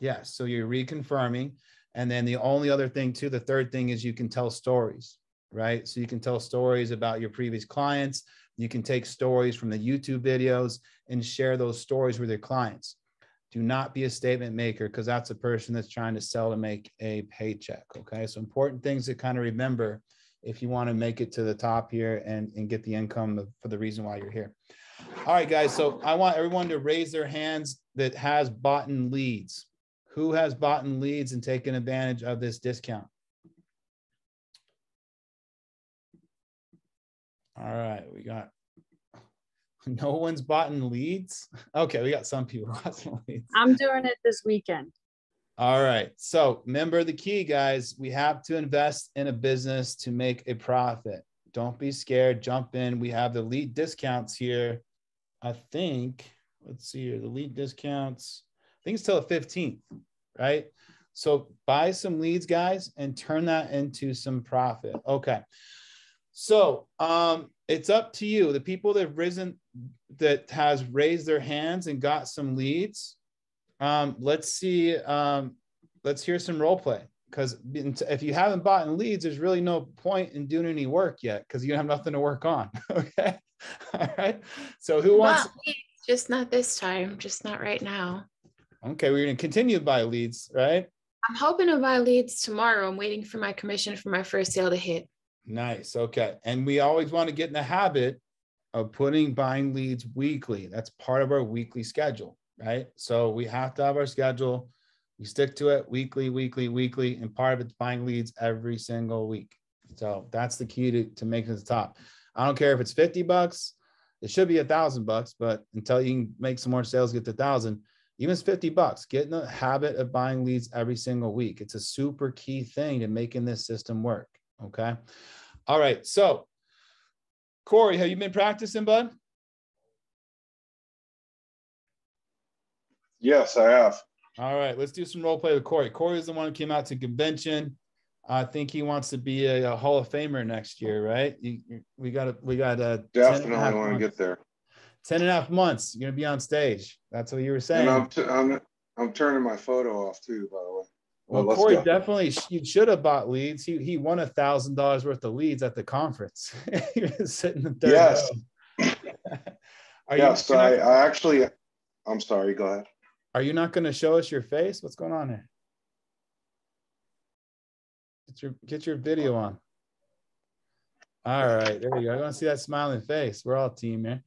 Yes. So you're reconfirming. And then the only other thing too, the third thing is you can tell stories right? So you can tell stories about your previous clients. You can take stories from the YouTube videos and share those stories with your clients. Do not be a statement maker because that's a person that's trying to sell to make a paycheck. Okay. So important things to kind of remember if you want to make it to the top here and, and get the income for the reason why you're here. All right, guys. So I want everyone to raise their hands that has bought in leads. Who has bought in leads and taken advantage of this discount? All right, we got no one's bought in leads. Okay, we got some people bought leads. I'm doing it this weekend. All right. So remember the key, guys. We have to invest in a business to make a profit. Don't be scared. Jump in. We have the lead discounts here. I think, let's see here, the lead discounts. I think it's till the 15th, right? So buy some leads, guys, and turn that into some profit. Okay. So um, it's up to you. The people that have risen, that has raised their hands and got some leads. Um, let's see. Um, let's hear some role play because if you haven't bought in leads, there's really no point in doing any work yet because you have nothing to work on. okay. All right. So who wants? Well, just not this time. Just not right now. Okay, we're going to continue to buy leads, right? I'm hoping to buy leads tomorrow. I'm waiting for my commission for my first sale to hit. Nice. Okay. And we always want to get in the habit of putting buying leads weekly. That's part of our weekly schedule, right? So we have to have our schedule. We stick to it weekly, weekly, weekly, and part of it's buying leads every single week. So that's the key to, to making it the top. I don't care if it's 50 bucks, it should be a thousand bucks, but until you can make some more sales, get to thousand, even it's 50 bucks, get in the habit of buying leads every single week. It's a super key thing to making this system work. Okay. All right. So, Corey, have you been practicing, bud? Yes, I have. All right. Let's do some role play with Corey. Corey is the one who came out to convention. I think he wants to be a, a Hall of Famer next year, right? You, we got to, we got to definitely want to get there. 10 and a half months. You're going to be on stage. That's what you were saying. And I'm, t- I'm, I'm turning my photo off too, by the way. Well, well Corey definitely you should have bought leads. He he won a thousand dollars worth of leads at the conference. he was sitting there. Yes. Are yes, you, I, I actually. I'm sorry. Go ahead. Are you not going to show us your face? What's going on here? Get your get your video on. All right, there you go. I want to see that smiling face. We're all team, here.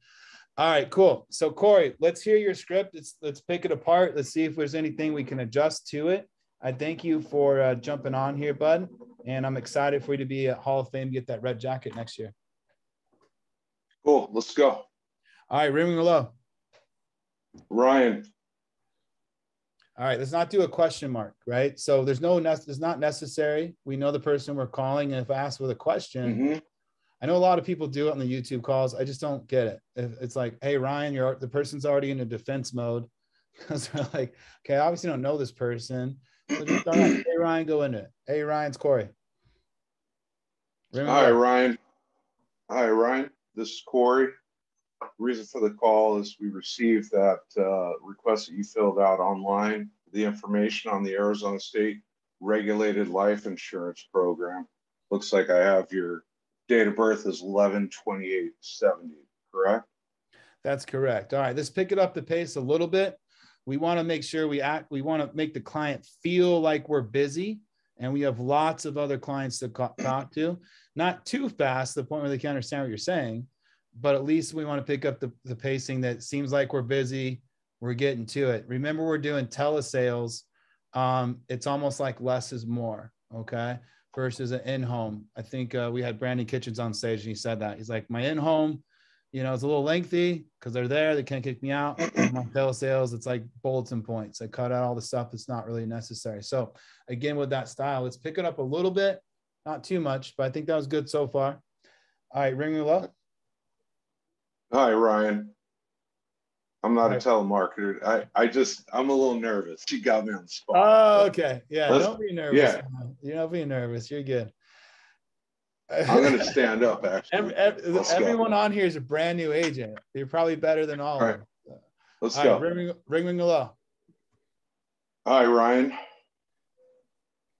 All right, cool. So Corey, let's hear your script. Let's let's pick it apart. Let's see if there's anything we can adjust to it. I thank you for uh, jumping on here, bud. And I'm excited for you to be at Hall of Fame, get that red jacket next year. Cool. Let's go. All right, ringing hello. Ryan. All right, let's not do a question mark, right? So there's no, it's not necessary. We know the person we're calling. And if asked with a question, mm-hmm. I know a lot of people do it on the YouTube calls. I just don't get it. It's like, hey, Ryan, you're the person's already in a defense mode because they're like, okay, I obviously don't know this person. So just start hey, Ryan, go into it. Hey, Ryan's Corey. Remember Hi, Ryan. Hi, Ryan. This is Corey. reason for the call is we received that uh, request that you filled out online, the information on the Arizona State Regulated Life Insurance Program. Looks like I have your date of birth is 11 28 70, correct? That's correct. All right, let's pick it up the pace a little bit. We want to make sure we act, we want to make the client feel like we're busy and we have lots of other clients to talk to. Not too fast to the point where they can't understand what you're saying, but at least we want to pick up the, the pacing that seems like we're busy. We're getting to it. Remember, we're doing telesales. Um, it's almost like less is more. Okay versus an in-home. I think uh, we had Brandon Kitchens on stage and he said that. He's like, my in-home, you know, it's a little lengthy because they're there. They can't kick me out. my telesales, it's like bulletin points. I cut out all the stuff that's not really necessary. So again, with that style, let's pick it up a little bit, not too much, but I think that was good so far. All right, ring me up. Hi, Ryan. I'm not right. a telemarketer. I, I just I'm a little nervous. She got me on the spot. Oh, okay. Yeah, Let's, don't be nervous. Yeah. You don't be nervous. You're good. I'm gonna stand up actually. Every, every, everyone on here is a brand new agent. You're probably better than all, all right. of them. Let's all go. Right, ring, ring, ring hello. Hi, Ryan.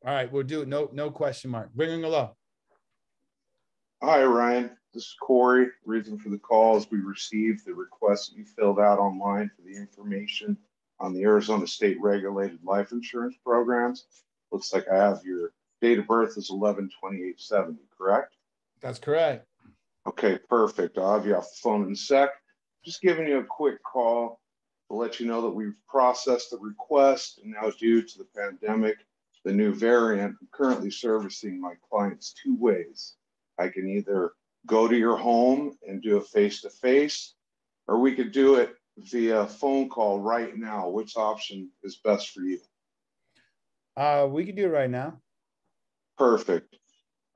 All right, we'll do it. No, no question mark. Ring ring hello. Hi, Ryan. This is Corey. Reason for the call is we received the request that you filled out online for the information on the Arizona State Regulated Life Insurance Programs. Looks like I have your date of birth is 11 28 70, correct? That's correct. Okay, perfect. I'll have you off the phone in a sec. Just giving you a quick call to let you know that we've processed the request and now due to the pandemic, the new variant, I'm currently servicing my clients two ways. I can either go to your home and do a face to face, or we could do it via phone call right now. Which option is best for you? Uh, we can do it right now. Perfect.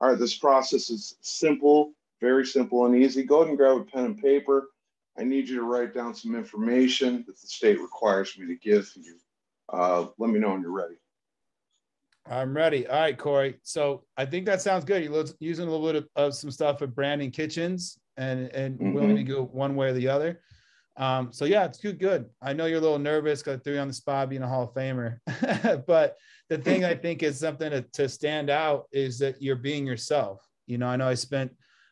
All right, this process is simple, very simple and easy. Go ahead and grab a pen and paper. I need you to write down some information that the state requires me to give you. Uh, let me know when you're ready. I'm ready. All right, Corey. So I think that sounds good. You're using a little bit of, of some stuff at Brandon Kitchens and and mm-hmm. willing to go one way or the other. Um, so yeah, it's good. Good. I know you're a little nervous because I threw you on the spot being a Hall of Famer, but the thing I think is something to, to stand out is that you're being yourself. You know, I know I spent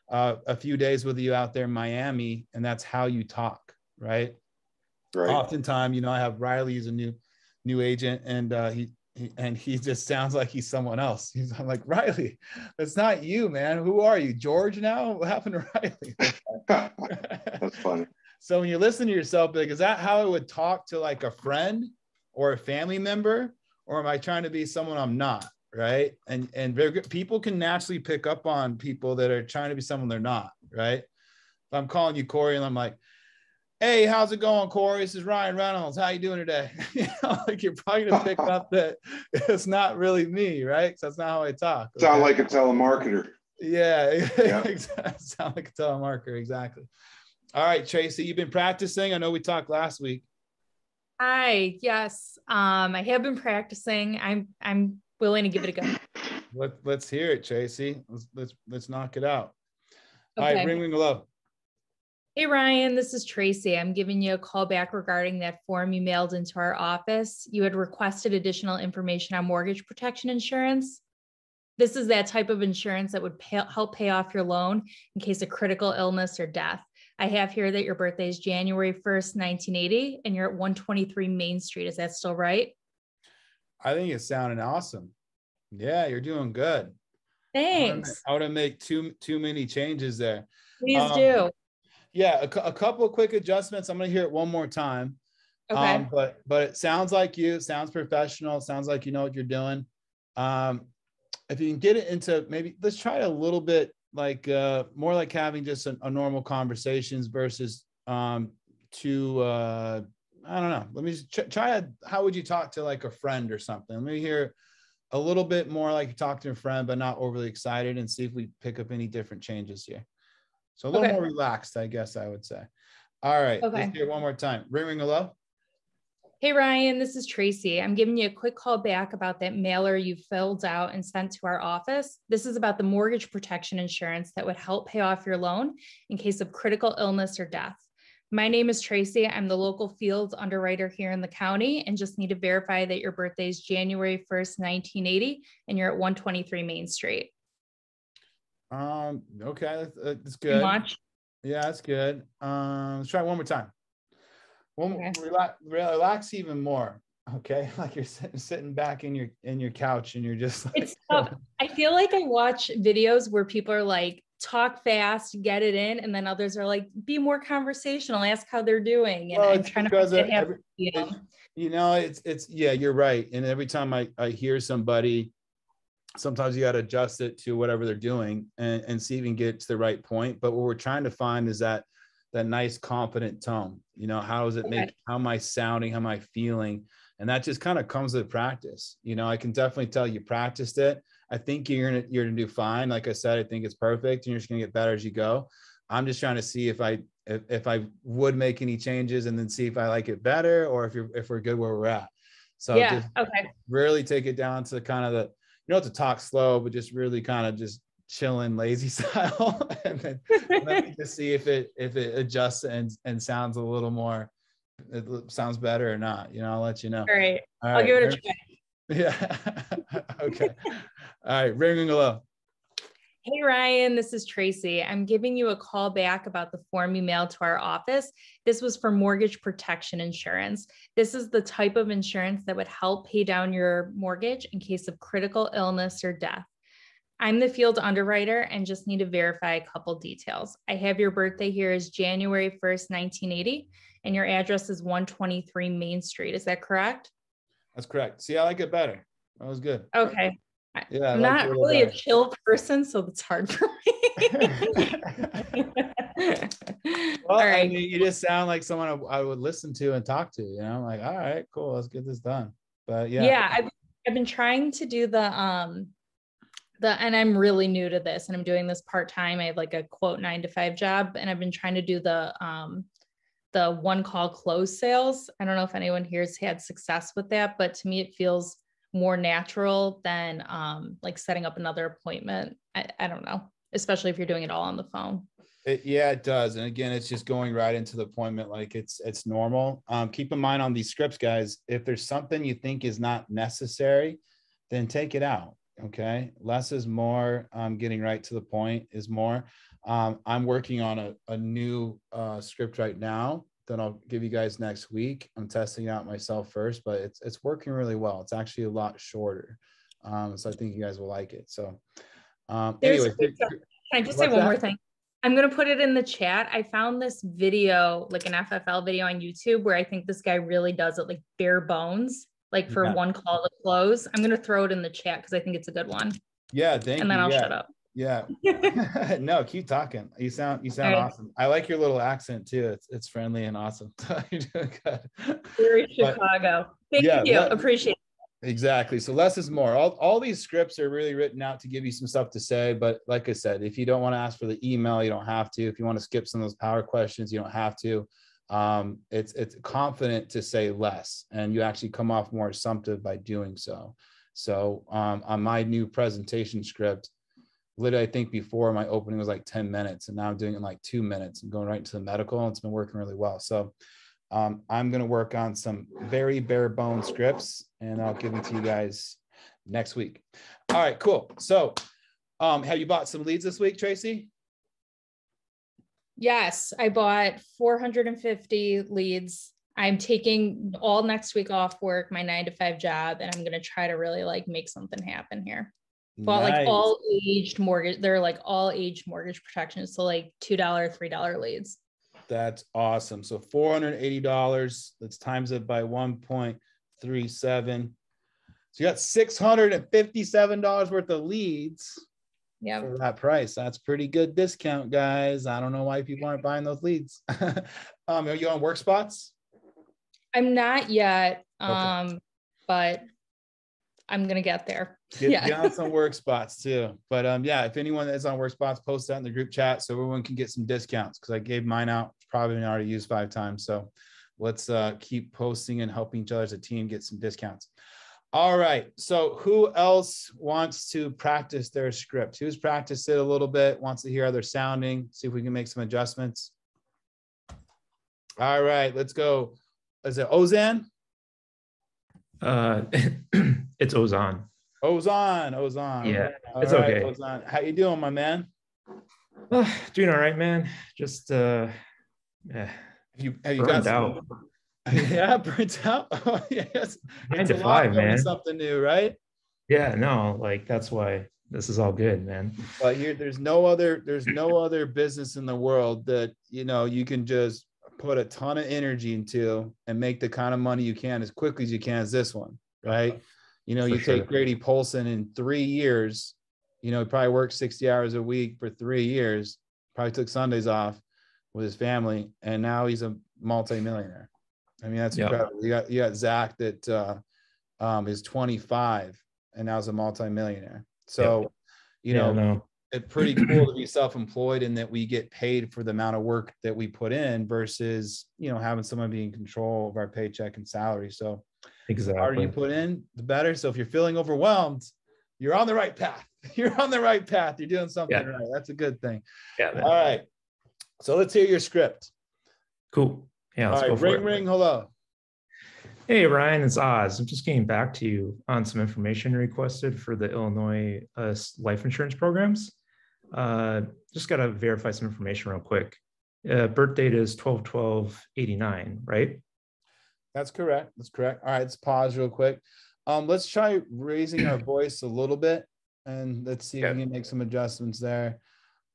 uh, a few days with you out there in Miami, and that's how you talk, right? Right. Oftentimes, you know, I have Riley as a new new agent, and uh, he, he and he just sounds like he's someone else. He's I'm like Riley, that's not you, man. Who are you, George? Now, what happened to Riley? that's funny. So when you listen to yourself, like, is that how I would talk to like a friend or a family member, or am I trying to be someone I'm not? Right. And and very people can naturally pick up on people that are trying to be someone they're not. Right. If I'm calling you Corey and I'm like, hey, how's it going, Corey? This is Ryan Reynolds. How you doing today? you know, like you're probably gonna pick up that it's not really me, right? Because that's not how I talk. Okay? Sound like a telemarketer. Yeah, yeah. sound like a telemarketer, exactly. All right, Tracy, you've been practicing. I know we talked last week. Hi, yes. Um, I have been practicing. I'm I'm willing to give it a go. Let, let's hear it, Tracy. Let's let's let's knock it out. Okay. All right, ring ring hello. Hey Ryan, this is Tracy. I'm giving you a call back regarding that form you mailed into our office. You had requested additional information on mortgage protection insurance. This is that type of insurance that would pay, help pay off your loan in case of critical illness or death. I have here that your birthday is January 1st, 1980, and you're at 123 Main Street. Is that still right? I think it's sounding awesome. Yeah, you're doing good. Thanks. I want to make too too many changes there. Please um, do. Yeah, a, a, couple of quick adjustments. I'm going to hear it one more time. Okay. Um, but but it sounds like you. Sounds professional. Sounds like you know what you're doing. Um, if you can get it into maybe let's try a little bit like uh, more like having just a, a normal conversations versus um, to uh, I don't know. Let me just ch- try. A, how would you talk to like a friend or something? Let me hear a little bit more like you talk to a friend, but not overly excited, and see if we pick up any different changes here. So a little okay. more relaxed, I guess I would say. All right. Okay. Let's hear one more time. Ring ring hello. Hey, Ryan, this is Tracy. I'm giving you a quick call back about that mailer you filled out and sent to our office. This is about the mortgage protection insurance that would help pay off your loan in case of critical illness or death. My name is Tracy. I'm the local field underwriter here in the county and just need to verify that your birthday is January 1st, 1980, and you're at 123 Main Street. Um, okay, that's, that's good. Yeah, that's good. Um, let's try one more time. Well, okay. relax, relax even more. Okay, like you're sitting, sitting back in your in your couch and you're just like, it's tough. I feel like I watch videos where people are like talk fast, get it in, and then others are like be more conversational, ask how they're doing, and well, I'm trying to every, you know. you know, it's it's yeah, you're right. And every time I I hear somebody, sometimes you got to adjust it to whatever they're doing and and see if you can get to the right point. But what we're trying to find is that that nice confident tone you know how does it make how am i sounding how am i feeling? And that just kind of comes with practice you know i can definitely tell you practiced it. I think you're gonna you're gonna do fine. Like i said i think it's perfect and you're just gonna get better as you go. I'm just trying to see if i if, if i would make any changes and then see if i like it better or if you're if we're good where we're at. So yeah okay. really take it down to kind of the you know to talk slow but just really kind of just chilling lazy style and then let me just see if it if it adjusts and and sounds a little more it sounds better or not you know i'll let you know all right, all right. i'll give it a try yeah okay all right ringing hello Hey Ryan, this is Tracy. I'm giving you a call back about the form you mailed to our office. This was for mortgage protection insurance. This is the type of insurance that would help pay down your mortgage in case of critical illness or death. I'm the field underwriter and just need to verify a couple details. I have your birthday here is January 1st, 1980, and your address is 123 Main Street. Is that correct? That's correct. See, I like it better. That was good. Okay. Yeah, I'm not really better. a chill person, so it's hard for me. well, all right. I mean, you just sound like someone I would listen to and talk to, you know, I'm like, all right, cool, let's get this done. But yeah. Yeah, I've I've been trying to do the um the and I'm really new to this and I'm doing this part-time. I have like a quote nine to five job and I've been trying to do the um the one call close sales. I don't know if anyone here's had success with that, but to me it feels more natural than um like setting up another appointment. I, I don't know, especially if you're doing it all on the phone. It, yeah, it does. And again, it's just going right into the appointment like it's it's normal. Um, keep in mind on these scripts, guys, if there's something you think is not necessary, then take it out. Okay. Less is more. Um, getting right to the point is more. Um, I'm working on a, a new uh, script right now that I'll give you guys next week. I'm testing out myself first, but it's it's working really well. It's actually a lot shorter. Um, so I think you guys will like it. So um, anyway, can I just say one that? more thing? I'm going to put it in the chat. I found this video, like an FFL video on YouTube, where I think this guy really does it like bare bones, like for yeah. one call to close. I'm going to throw it in the chat because I think it's a good one. Yeah, thank and then you. I'll yeah. shut up. Yeah. no, keep talking. You sound you sound right. awesome. I like your little accent too. It's it's friendly and awesome. You're doing good. Very Chicago. Thank yeah, you. Let, Appreciate it. Exactly. So less is more. All, all these scripts are really written out to give you some stuff to say. But like I said, if you don't want to ask for the email, you don't have to. If you want to skip some of those power questions, you don't have to. Um, it's it's confident to say less, and you actually come off more assumptive by doing so. So um, on my new presentation script, literally, I think before my opening was like 10 minutes, and now I'm doing it in like two minutes and going right into the medical, and it's been working really well. So um, I'm going to work on some very bare bone scripts and I'll give them to you guys next week. All right, cool. So, um, have you bought some leads this week, Tracy? Yes, I bought 450 leads. I'm taking all next week off work, my nine to five job, and I'm going to try to really like make something happen here. Bought nice. like all aged mortgage. They're like all aged mortgage protections. So like $2, $3 leads. That's awesome. So $480. Let's times it by 1.37. So you got $657 worth of leads yeah. for that price. That's pretty good discount, guys. I don't know why people aren't buying those leads. um, are you on work spots? I'm not yet. Okay. Um, but I'm gonna get there. Get, yeah. get on some work spots too. But um, yeah, if anyone is on work spots, post that in the group chat so everyone can get some discounts because I gave mine out probably been already used five times. So let's uh, keep posting and helping each other as a team get some discounts. All right. So who else wants to practice their script? Who's practiced it a little bit? Wants to hear other sounding? See if we can make some adjustments. All right. Let's go. Is it Ozan? Uh, it's Ozan. Ozan, Ozan. Yeah, all it's right, okay. Ozan. How you doing, my man? Uh, doing all right, man. Just uh, yeah. Have you have you got out? yeah, burnt out. Oh, yes. Nine to five, man. Something new, right? Yeah, no, like that's why this is all good, man. But here, there's no other, there's no other business in the world that you know you can just put a ton of energy into and make the kind of money you can as quickly as you can as this one, right? You know, for you sure. take Grady Polson in three years, you know, he probably worked 60 hours a week for three years, probably took Sundays off with his family, and now he's a multimillionaire. I mean, that's yep. incredible. You got you got Zach that uh, um, is 25 and now is a multimillionaire. So, yep. you know, yeah, no it's pretty cool to be self-employed and that we get paid for the amount of work that we put in versus you know having someone be in control of our paycheck and salary so exactly the harder you put in the better so if you're feeling overwhelmed you're on the right path you're on the right path you're doing something yeah. right that's a good thing yeah man. all right so let's hear your script cool yeah let's all right ring ring hello Hey, Ryan, it's Oz. I'm just getting back to you on some information requested for the Illinois uh, life insurance programs. Uh, just got to verify some information real quick. Uh, birth date is 12 12 89, right? That's correct. That's correct. All right, let's pause real quick. Um, let's try raising our voice a little bit and let's see yeah. if we can make some adjustments there.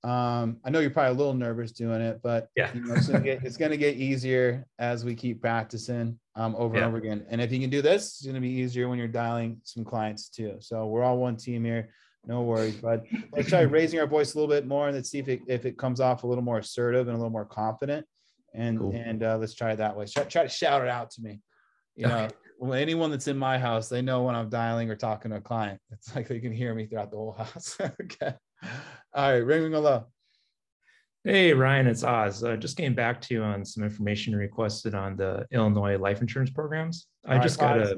Um, I know you're probably a little nervous doing it, but yeah, you know, it's, gonna get, it's gonna get easier as we keep practicing um, over yeah. and over again. And if you can do this, it's gonna be easier when you're dialing some clients too. So we're all one team here. No worries, bud. Let's try raising our voice a little bit more and let's see if it, if it comes off a little more assertive and a little more confident. And cool. and uh, let's try it that way. Try, try to shout it out to me. You know, well, anyone that's in my house, they know when I'm dialing or talking to a client. It's like they can hear me throughout the whole house. okay. All right, ringing hello. Hey, Ryan, it's Oz. Uh, just getting back to you on some information requested on the Illinois life insurance programs. I All just got a.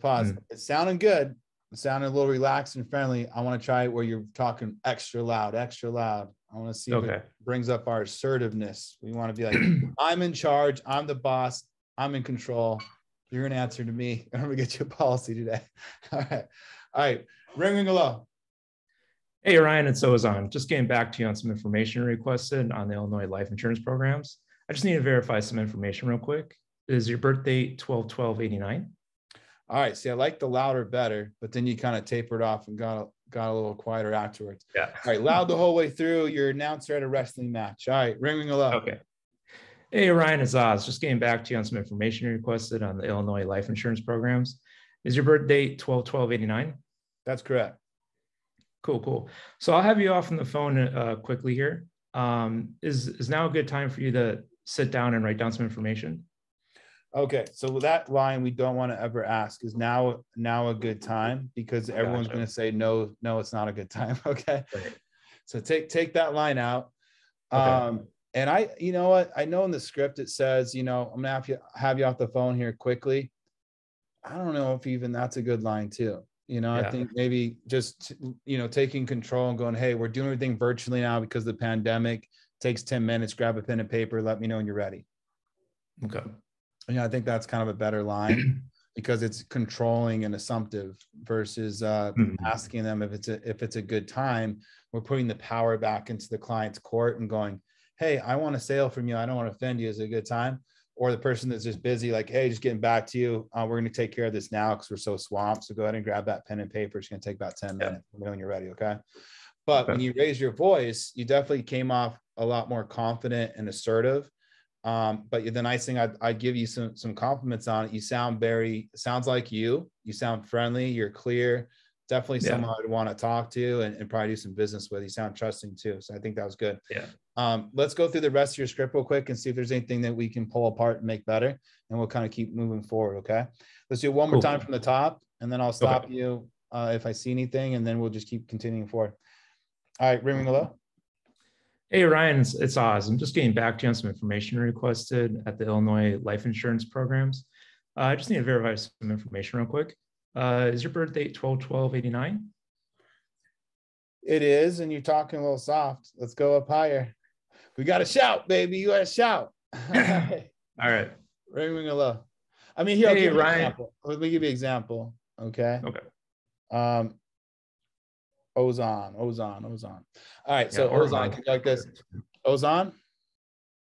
Pause. Mm. It's sounding good. It's sounding a little relaxed and friendly. I want to try it where you're talking extra loud, extra loud. I want to see if Okay. it brings up our assertiveness. We want to be like, I'm in charge. I'm the boss. I'm in control. You're going to answer to me. and I'm going to get you a policy today. All right. All right. Ring, ring, hello. Hey, Ryan, it's Ozan. Just getting back to you on some information requested on the Illinois life insurance programs. I just need to verify some information real quick. Is your birth date 12 12 89? All right. See, I like the louder better, but then you kind of tapered off and got, got a little quieter afterwards. Yeah. All right. Loud the whole way through. You're announcer at a wrestling match. All right. Ring, ring, hello. Okay. Hey, Ryan, it's Oz. Just getting back to you on some information requested on the Illinois life insurance programs. Is your birth date 12 12 89? That's correct. Cool, cool. So I'll have you off on the phone uh, quickly here. Um, is is now a good time for you to sit down and write down some information? Okay, so that line we don't want to ever ask is now now a good time because everyone's Gotcha. going to say no, no, it's not a good time. Okay, so take take that line out. Okay. Um, and I, you know what, I know in the script it says, you know, I'm gonna have you have you off the phone here quickly. I don't know if even that's a good line too. You know, I think maybe just you know taking control and going, hey, we're doing everything virtually now because of the pandemic. takes 10 minutes, grab a pen and paper, let me know when you're ready. Okay. Yeah, I think that's kind of a better line because it's controlling and assumptive versus uh, Mhm. asking them if it's a if it's a good time. We're putting the power back into the client's court and going, "Hey, I want a sale from you. I don't want to offend you. Is it a good time?" Or the person that's just busy, like, "Hey, just getting back to you. Uh, we're going to take care of this now because we're so swamped. So go ahead and grab that pen and paper. It's going to take about ten minutes. Let me know when you're ready. Okay." But when you raise your voice, you definitely came off a lot more confident and assertive. Um, but the nice thing I'd, I'd give you some some compliments on it. You sound very sounds like you. You sound friendly. You're clear. Definitely Yeah. someone I'd want to talk to and, and probably do some business with. You sound trusting too. So I think that was good. Yeah. Um, let's go through the rest of your script real quick and see if there's anything that we can pull apart and make better. And we'll kind of keep moving forward. Okay. Let's do it one more time from the top, and then I'll stop you uh, if I see anything, and then we'll just keep continuing forward. All right, ring hello. Hey, Ryan, it's, it's Oz. I'm just getting back to you on some information requested at the Illinois life insurance programs. Uh, I just need to verify some information real quick. Uh, is your birth date 12 12 89? It is, and you're talking a little soft. Let's go up higher. We got to shout, baby. You got to shout. All right. ring, ring hello. I mean, here, Hey, give you an Ryan. example. Let me give you an example. Okay. Okay. Um, Ozon, Ozon, Ozon. All right. So Yeah, or Ozon, can you like this? Ozon.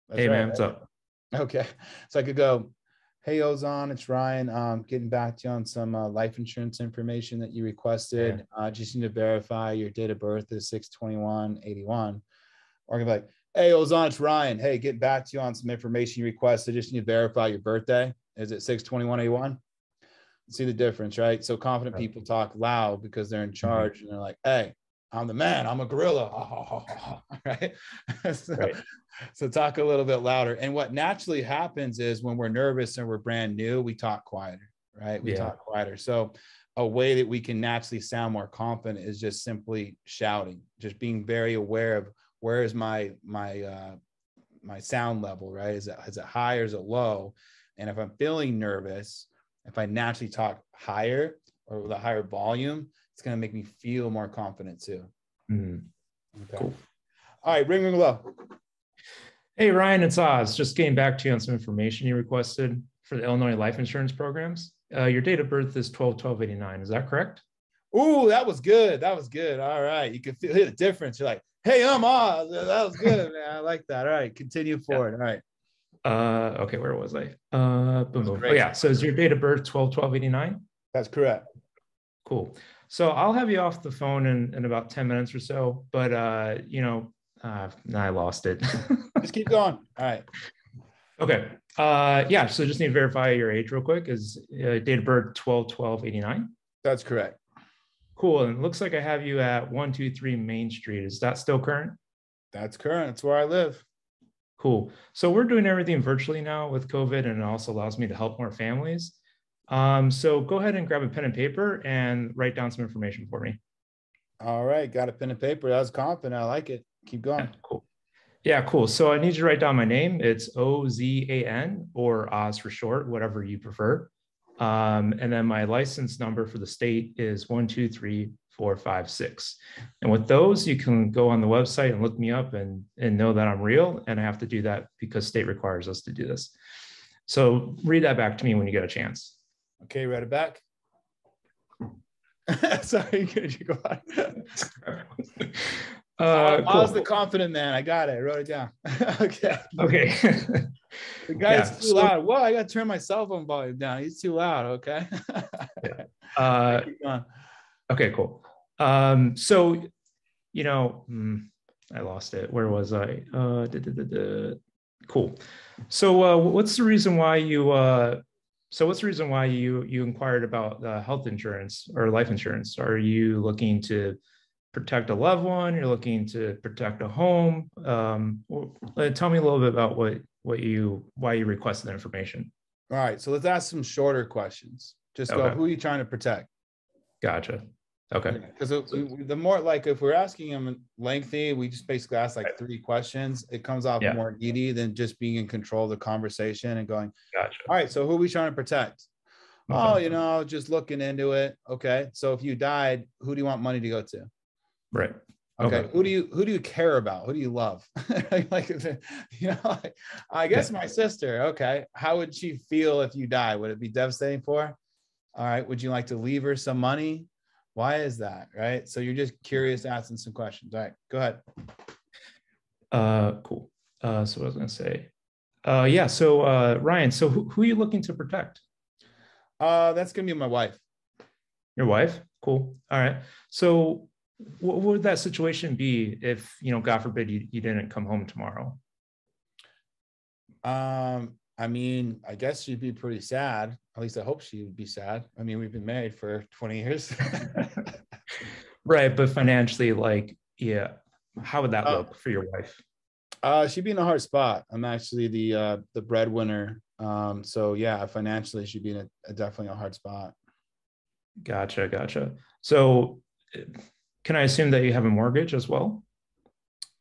That's hey, right, man, what's right? up? Okay. So I could go, hey, Ozon, it's Ryan. Um, getting back to you on some uh, life insurance information that you requested. Uh, just need to verify your date of birth is 62181. Or could be like, hey, Ozon, it's Ryan. Hey, getting back to you on some information you requested. Just need to verify your birthday. Is it 62181? See the difference, right? So confident people talk loud because they're in charge and they're like, hey, I'm the man. I'm a gorilla. right? so, Right. so talk a little bit louder. And what naturally happens is when we're nervous and we're brand new, we talk quieter, right? We Yeah. talk quieter. So a way that we can naturally sound more confident is just simply shouting, just being very aware of where is my my uh my sound level, right? Is it is it high or is it low? And if I'm feeling nervous, if I naturally talk higher or with a higher volume, it's going to make me feel more confident too. Mhm. Okay. Cool. All right, ring ring low. Hey, Ryan, it's Oz. Just getting back to you on some information you requested for the Illinois life insurance programs. Uh, your date of birth is 12 12 89. Is that correct? Ooh, that was good. That was good. All right. You can feel the difference. You're like, hey, I'm Oz. That was good, man. I like that. All right. Continue forward. All right. Uh, okay, where was I? Uh, boom, boom. Oh, yeah. So is your date of birth 12 12 89? That's correct. Cool. So I'll have you off the phone in, in about 10 minutes or so, but uh, you know, uh, I lost it. Just keep going. All right. okay. Uh, yeah. So just need to verify your age real quick. Is uh, date of birth 12 12 89? That's correct. Cool. And it looks like I have you at 123 Main Street. Is that still current? That's current. That's where I live. Cool. So we're doing everything virtually now with COVID, and it also allows me to help more families. Um, so go ahead and grab a pen and paper and write down some information for me. All right, got a pen and paper. That was confident. I like it. Keep going. Yeah, cool. Yeah, cool. So I need you to write down my name. It's O Z A N or Oz for short, whatever you prefer. Um, and then my license number for the state is one, two, three, four, five, six. And with those, you can go on the website and look me up and, and know that I'm real. And I have to do that because state requires us to do this. So read that back to me when you get a chance. Okay, write it back. Sorry, could you go on? Uh, I was the confident man. I got it. I wrote it down. okay. Okay. the guy's yeah, too so, loud. Whoa, I got to turn my cell phone volume down. He's too loud. Okay. yeah. Uh, okay, cool. Um, so, you know, mm, I lost it. Where was I? Uh, da, da, da, cool. So, uh, what's the reason why you? Uh, so, what's the reason why you you inquired about uh, health insurance or life insurance? Are you looking to protect a loved one? You're looking to protect a home. Um, uh, tell me a little bit about what what you why you requested the information. All right, so let's ask some shorter questions. Just go. Who are you trying to protect? Gotcha. Okay. Because the more like if we're asking them lengthy, we just basically ask like three questions. It comes off yeah. more needy than just being in control of the conversation and going. Gotcha. All right. So who are we trying to protect? Okay. Oh, you know, just looking into it. Okay. So if you died, who do you want money to go to? Right. Okay. okay. Who do you who do you care about? Who do you love? like you know, like, I guess my sister. Okay. How would she feel if you die? Would it be devastating for her? All right. Would you like to leave her some money? Why is that? Right. So you're just curious, asking some questions. All right. Go ahead. Uh cool. Uh so what I was gonna say. Uh yeah, so uh Ryan, so who, who are you looking to protect? Uh that's gonna be my wife. Your wife? Cool. All right. So what would that situation be if you know god forbid you, you didn't come home tomorrow um i mean i guess she'd be pretty sad. At least i hope she would be sad. I mean we've been married for 20 years. Right but financially like yeah. How would that uh, look for your wife? uh she'd be in a hard spot. I'm actually the uh the breadwinner. Um so yeah financially she'd be in a, a definitely a hard spot. Gotcha gotcha. So can I assume that you have a mortgage as well?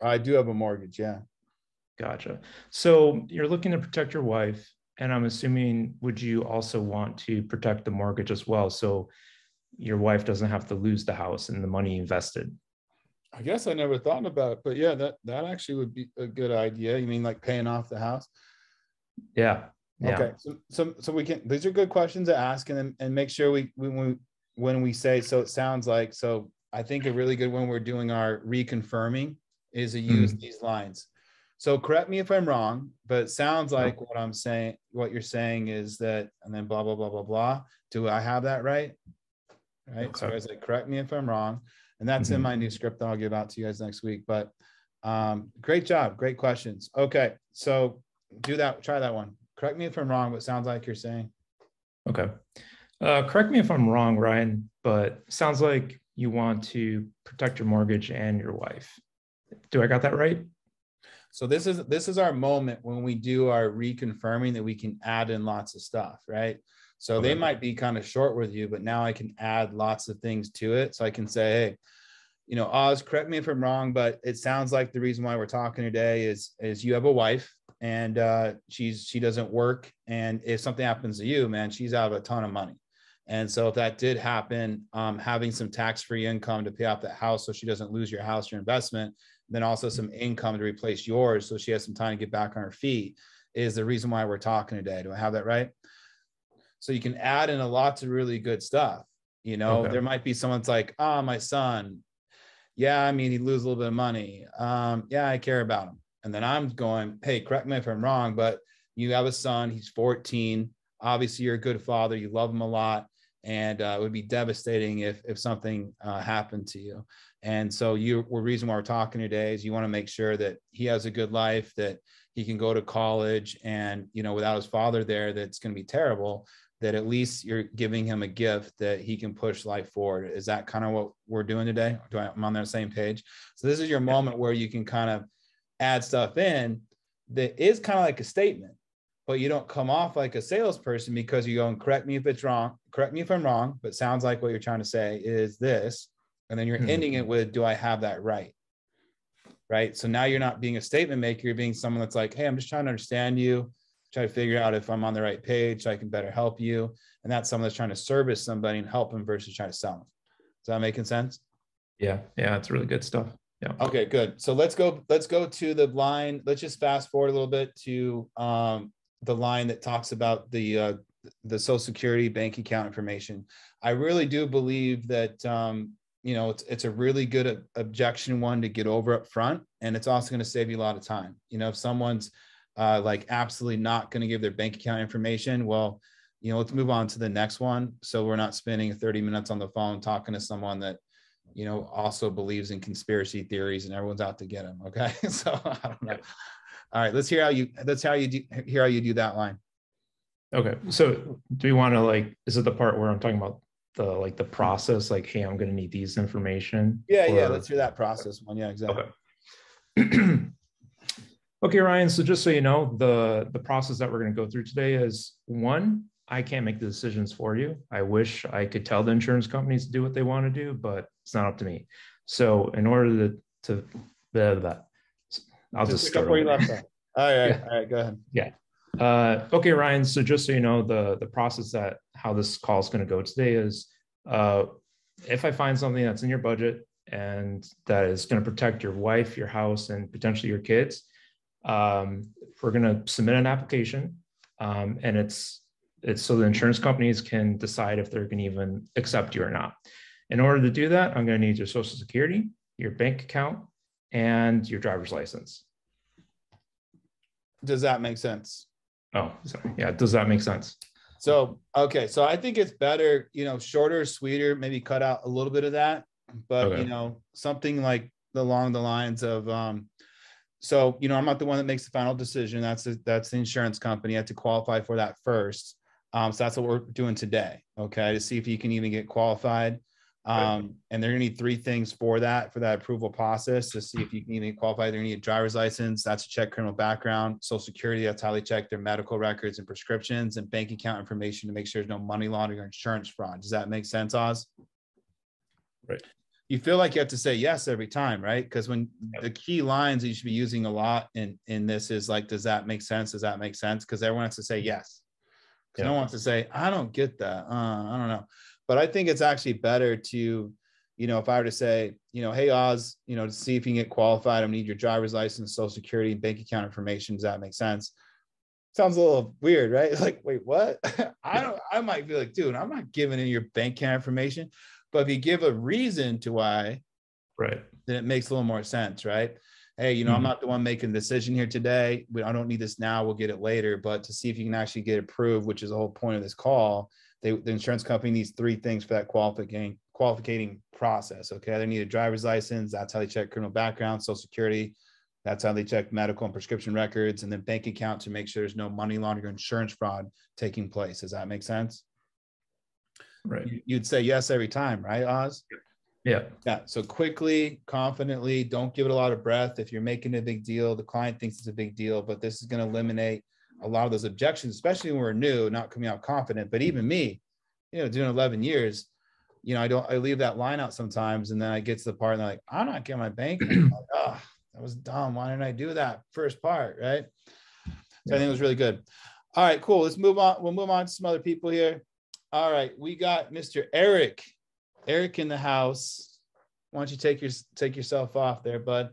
I do have a mortgage, yeah. Gotcha. So you're looking to protect your wife, and I'm assuming would you also want to protect the mortgage as well, so your wife doesn't have to lose the house and the money invested? I guess I never thought about it, but yeah, that that actually would be a good idea. You mean like paying off the house? Yeah. yeah. Okay. So, so so we can. These are good questions to ask, and and make sure we when we when we say so. It sounds like so I think a really good one we're doing our reconfirming is to use mm. these lines. So correct me if I'm wrong, but it sounds like what I'm saying, what you're saying is that, and then blah, blah, blah, blah, blah. Do I have that right? Right. Okay. So I was like, correct me if I'm wrong. And that's mm-hmm. in my new script that I'll give out to you guys next week. But um, great job. Great questions. Okay. So do that. Try that one. Correct me if I'm wrong, but sounds like you're saying. Okay. Uh, correct me if I'm wrong, Ryan, but sounds like you want to protect your mortgage and your wife. Do I got that right? So this is this is our moment when we do our reconfirming that we can add in lots of stuff, right? So okay. they might be kind of short with you, but now I can add lots of things to it. So I can say, hey, you know, Oz, correct me if I'm wrong, but it sounds like the reason why we're talking today is is you have a wife and uh, she's she doesn't work, and if something happens to you, man, she's out of a ton of money. And so if that did happen, um, having some tax-free income to pay off that house so she doesn't lose your house, your investment, then also some income to replace yours so she has some time to get back on her feet is the reason why we're talking today. Do I have that right? So you can add in a lot of really good stuff. You know, okay. there might be someone's like, oh, my son. Yeah, I mean, he'd lose a little bit of money. Um, yeah, I care about him. And then I'm going, hey, correct me if I'm wrong, but you have a son, he's 14. Obviously, you're a good father, you love him a lot and uh, it would be devastating if if something uh, happened to you. And so you, the reason why we're talking today is you want to make sure that he has a good life, that he can go to college, and you know, without his father there, that's going to be terrible. That at least you're giving him a gift that he can push life forward. Is that kind of what we're doing today? Do I, am on the same page? So this is your moment where you can kind of add stuff in that is kind of like a statement but you don't come off like a salesperson because you go and correct me if it's wrong, correct me if I'm wrong, but sounds like what you're trying to say is this. And then you're mm-hmm. ending it with, do I have that right? Right. So now you're not being a statement maker, you're being someone that's like, hey, I'm just trying to understand you, try to figure out if I'm on the right page so I can better help you. And that's someone that's trying to service somebody and help them versus trying to sell them. Is that making sense? Yeah. Yeah. It's really good stuff. Yeah. Okay, good. So let's go, let's go to the line. Let's just fast forward a little bit to um, the line that talks about the uh, the social security bank account information. I really do believe that um, you know it's it's a really good objection one to get over up front, and it's also going to save you a lot of time. You know, if someone's uh, like absolutely not going to give their bank account information, well, you know, let's move on to the next one. So we're not spending 30 minutes on the phone talking to someone that you know also believes in conspiracy theories and everyone's out to get them. Okay, so I don't know. All right, let's hear how you let's how you do hear how you do that line. Okay. So do we want to like is it the part where I'm talking about the like the process, like, hey, I'm gonna need these information? Yeah, or... yeah, let's hear that process one. Yeah, exactly. Okay. okay, Ryan. So just so you know, the the process that we're gonna go through today is one, I can't make the decisions for you. I wish I could tell the insurance companies to do what they want to do, but it's not up to me. So in order to to blah, blah, I'll just, just start where you left off. All right, yeah. all right, go ahead. Yeah. Uh, okay, Ryan. So just so you know, the the process that how this call is going to go today is, uh, if I find something that's in your budget and that is going to protect your wife, your house, and potentially your kids, um, we're going to submit an application, um, and it's it's so the insurance companies can decide if they're going to even accept you or not. In order to do that, I'm going to need your social security, your bank account, and your driver's license. Does that make sense? Oh, sorry. Yeah, does that make sense? So, okay. So I think it's better, you know, shorter, sweeter, maybe cut out a little bit of that, but okay. you know, something like along the lines of um so you know i'm not the one that makes the final decision that's the, that's the insurance company i have to qualify for that first um, so that's what we're doing today okay to see if you can even get qualified um, and they're going to need three things for that, for that approval process to see if you can even qualify. They're going to need a driver's license. That's to check criminal background, social security. That's how they check their medical records and prescriptions and bank account information to make sure there's no money laundering or insurance fraud. Does that make sense, Oz? Right. You feel like you have to say yes every time, right? Because when yep. the key lines that you should be using a lot in, in this is like, does that make sense? Does that make sense? Because everyone has to say yes. Because yep. no one wants to say, I don't get that. Uh, I don't know but I think it's actually better to, you know, if I were to say, you know, hey Oz, you know, to see if you can get qualified, I'm need your driver's license, social security, and bank account information. Does that make sense? Sounds a little weird, right? Like, wait, what? I don't. I might be like, dude, I'm not giving in your bank account information. But if you give a reason to why, right, then it makes a little more sense, right? Hey, you know, mm-hmm. I'm not the one making the decision here today. I don't need this now. We'll get it later. But to see if you can actually get approved, which is the whole point of this call, they, the insurance company needs three things for that qualifying qualifying process. Okay, they need a driver's license. That's how they check criminal background, social security. That's how they check medical and prescription records, and then bank account to make sure there's no money laundering or insurance fraud taking place. Does that make sense? Right. You'd say yes every time, right, Oz? Yeah. Yeah. So quickly, confidently, don't give it a lot of breath. If you're making a big deal, the client thinks it's a big deal, but this is going to eliminate a lot of those objections, especially when we're new, not coming out confident. But even me, you know, doing 11 years, you know, I don't, I leave that line out sometimes. And then I get to the part and they're like, I'm not getting my bank. like, oh, that was dumb. Why didn't I do that first part? Right. So I think it was really good. All right, cool. Let's move on. We'll move on to some other people here. All right. We got Mr. Eric, Eric in the house. Why don't you take your, take yourself off there, bud?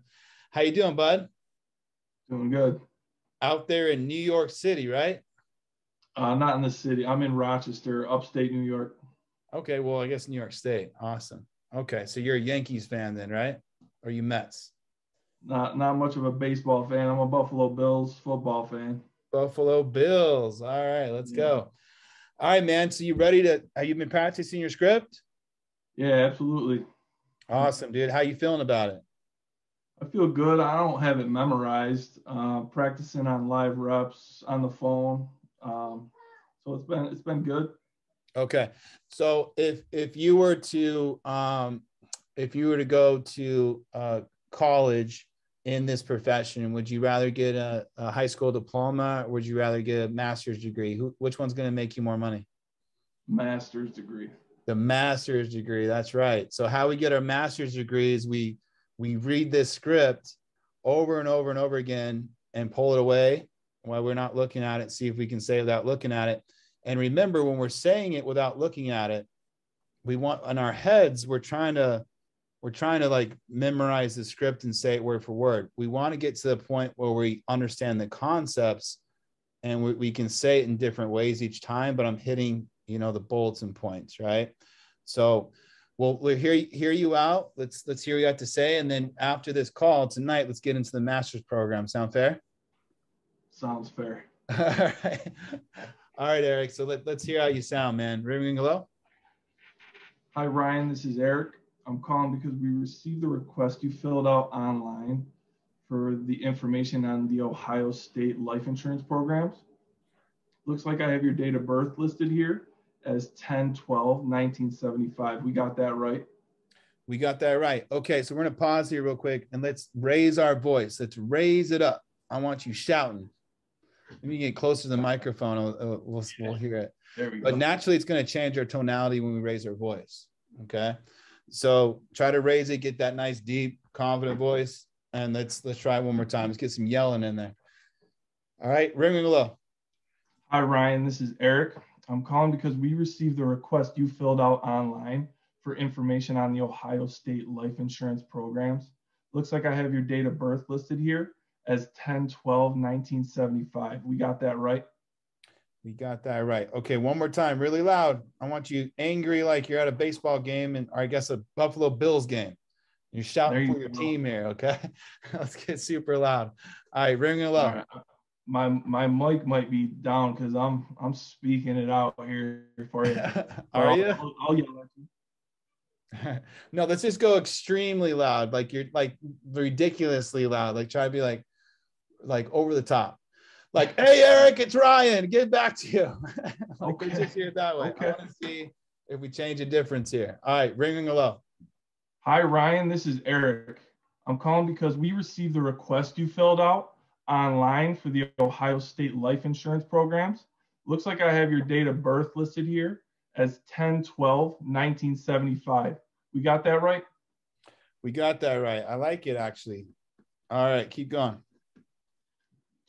How you doing, bud? Doing good out there in New York City, right? Uh, not in the city. I'm in Rochester, upstate New York. Okay, well, I guess New York State. Awesome. Okay, so you're a Yankees fan then, right? Or you Mets? Not not much of a baseball fan. I'm a Buffalo Bills football fan. Buffalo Bills. All right, let's yeah. go. All right, man. So you ready to? Have you been practicing your script? Yeah, absolutely. Awesome, dude. How you feeling about it? I feel good. I don't have it memorized. Uh, practicing on live reps on the phone. Um, so it's been it's been good. Okay. So if if you were to um, if you were to go to uh, college in this profession? Would you rather get a, a high school diploma or would you rather get a master's degree? Who, which one's going to make you more money? Master's degree. The master's degree. That's right. So how we get our master's degree is we we read this script over and over and over again and pull it away while we're not looking at it, see if we can say it without looking at it. And remember, when we're saying it without looking at it, we want in our heads, we're trying to we're trying to like memorize the script and say it word for word. We want to get to the point where we understand the concepts and we, we can say it in different ways each time, but I'm hitting, you know, the bullets and points, right? So we'll, we'll hear, hear you out. Let's, let's hear what you have to say. And then after this call tonight, let's get into the master's program. Sound fair? Sounds fair. All right. All right, Eric. So let, let's hear how you sound, man. Ringing hello. Hi, Ryan. This is Eric. I'm calling because we received the request you filled out online for the information on the Ohio State life insurance programs. Looks like I have your date of birth listed here as 10 12 1975. We got that right. We got that right. Okay, so we're going to pause here real quick and let's raise our voice. Let's raise it up. I want you shouting. Let me get closer to the microphone. We'll, we'll, we'll hear it. There we go. But naturally, it's going to change our tonality when we raise our voice. Okay. So try to raise it, get that nice, deep, confident voice. And let's let's try it one more time. Let's get some yelling in there. All right, ring ringing low. Hi, Ryan. This is Eric. I'm calling because we received the request you filled out online for information on the Ohio State life insurance programs. Looks like I have your date of birth listed here as 10 12 1975. We got that right? We got that right. Okay, one more time, really loud. I want you angry like you're at a baseball game and or I guess a Buffalo Bills game. You're shouting you for your go. team here, okay? Let's get super loud. All right, ring it loud. My my mic might be down because I'm I'm speaking it out here for you. Are I'll, you? I'll, I'll yell at you. no, let's just go extremely loud, like you're like ridiculously loud. Like try to be like like over the top like, hey, Eric, it's Ryan. Get back to you. like, okay. just hear it that way. Okay. I want to see if we change a difference here. All right, ringing hello. Hi, Ryan. This is Eric. I'm calling because we received the request you filled out online for the Ohio State life insurance programs. Looks like I have your date of birth listed here as 10 12 1975. We got that right? We got that right. I like it actually. All right, keep going.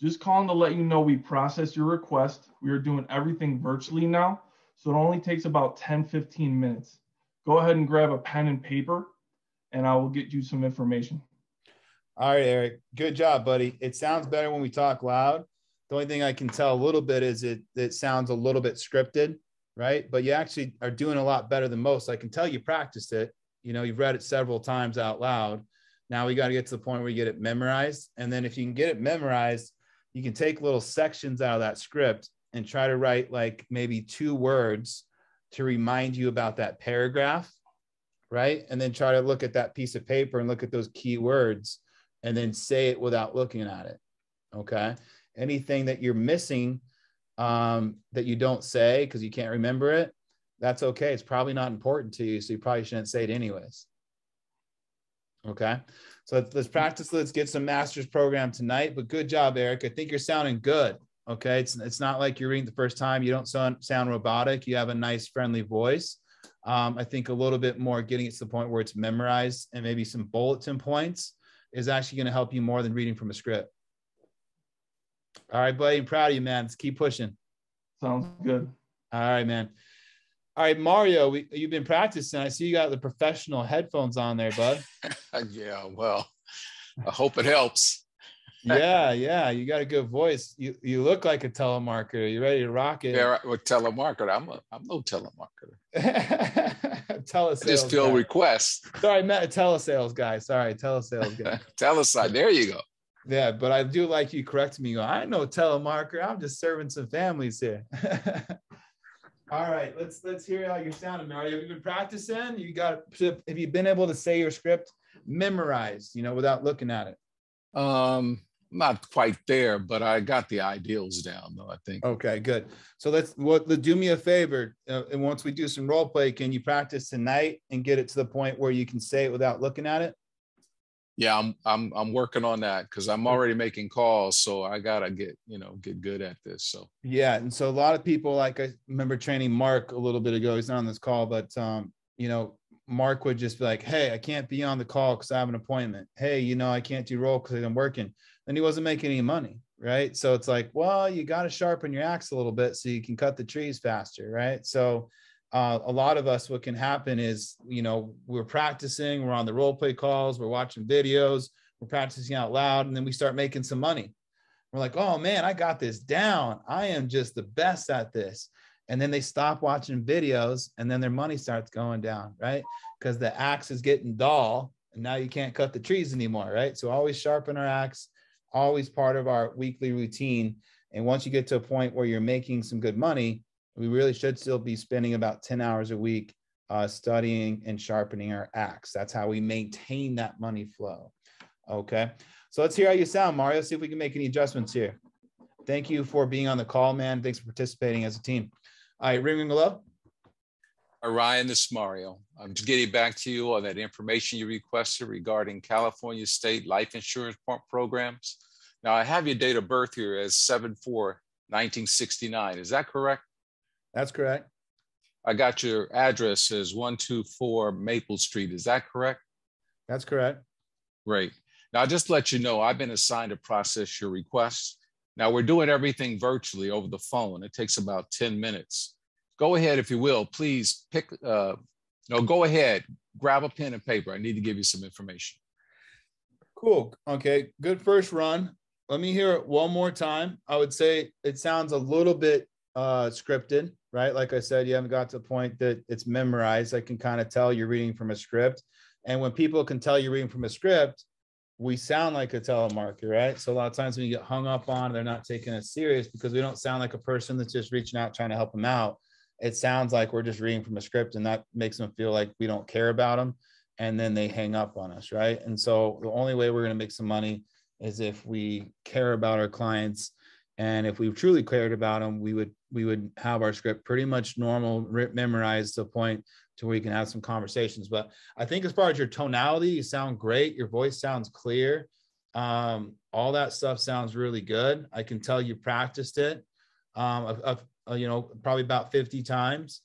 Just calling to let you know we processed your request. We are doing everything virtually now, so it only takes about 10, 15 minutes. Go ahead and grab a pen and paper, and I will get you some information. All right, Eric. Good job, buddy. It sounds better when we talk loud. The only thing I can tell a little bit is it it sounds a little bit scripted, right? But you actually are doing a lot better than most. I can tell you practiced it. You know, you've read it several times out loud. Now we got to get to the point where you get it memorized. And then if you can get it memorized, you can take little sections out of that script and try to write like maybe two words to remind you about that paragraph right and then try to look at that piece of paper and look at those key words and then say it without looking at it okay anything that you're missing um, that you don't say because you can't remember it that's okay it's probably not important to you so you probably shouldn't say it anyways okay so let's, let's practice. Let's get some master's program tonight. But good job, Eric. I think you're sounding good. Okay. It's, it's not like you're reading the first time. You don't sound, sound robotic. You have a nice, friendly voice. Um, I think a little bit more getting it to the point where it's memorized and maybe some bulletin points is actually going to help you more than reading from a script. All right, buddy. I'm proud of you, man. Let's keep pushing. Sounds good. All right, man. All right, Mario, we, you've been practicing. I see you got the professional headphones on there, bud. yeah, well, I hope it helps. Yeah, yeah, you got a good voice. You you look like a telemarketer. You ready to rock it? Yeah, with telemarketer, I'm a I'm no telemarketer. telesales. I just fill guy. requests. Sorry, I met a telesales guy. Sorry, telesales guy. Teleside. There you go. Yeah, but I do like you correct me. You go, I know telemarketer. I'm just serving some families here. All right, let's let's hear how you're sounding, Mario. Have you been practicing? You got have you been able to say your script memorized, you know, without looking at it? Um, not quite there, but I got the ideals down though, I think. Okay, good. So let's what do me a favor. Uh, and once we do some role play, can you practice tonight and get it to the point where you can say it without looking at it? Yeah, I'm I'm I'm working on that because I'm already making calls, so I gotta get you know get good at this. So yeah, and so a lot of people like I remember training Mark a little bit ago. He's not on this call, but um, you know, Mark would just be like, "Hey, I can't be on the call because I have an appointment. Hey, you know, I can't do roll because I'm working." Then he wasn't making any money, right? So it's like, well, you got to sharpen your axe a little bit so you can cut the trees faster, right? So uh, a lot of us, what can happen is, you know, we're practicing, we're on the role play calls, we're watching videos, we're practicing out loud, and then we start making some money. We're like, oh man, I got this down. I am just the best at this. And then they stop watching videos and then their money starts going down, right? Because the axe is getting dull and now you can't cut the trees anymore, right? So always sharpen our axe, always part of our weekly routine. And once you get to a point where you're making some good money, we really should still be spending about 10 hours a week uh, studying and sharpening our axe. That's how we maintain that money flow. Okay. So let's hear how you sound, Mario. See if we can make any adjustments here. Thank you for being on the call, man. Thanks for participating as a team. All right, ring, ring, hello. Ryan, this is Mario. I'm just getting back to you on that information you requested regarding California state life insurance programs. Now, I have your date of birth here as 7 4 1969. Is that correct? That's correct. I got your address as 124 Maple Street. Is that correct? That's correct. Great. Now, I just let you know, I've been assigned to process your request. Now, we're doing everything virtually over the phone. It takes about 10 minutes. Go ahead, if you will, please pick, uh, no, go ahead, grab a pen and paper. I need to give you some information. Cool. Okay. Good first run. Let me hear it one more time. I would say it sounds a little bit uh, scripted right? Like I said, you haven't got to the point that it's memorized. I can kind of tell you're reading from a script. And when people can tell you're reading from a script, we sound like a telemarketer, right? So a lot of times when you get hung up on, they're not taking it serious because we don't sound like a person that's just reaching out trying to help them out. It sounds like we're just reading from a script, and that makes them feel like we don't care about them, and then they hang up on us, right? And so the only way we're going to make some money is if we care about our clients and if we truly cared about them we would we would have our script pretty much normal memorized to a point to where you can have some conversations. But i think as far as your tonality you sound great your voice sounds clear um, all that stuff sounds really good. I can tell you practiced it. Um, you know probably about 50 times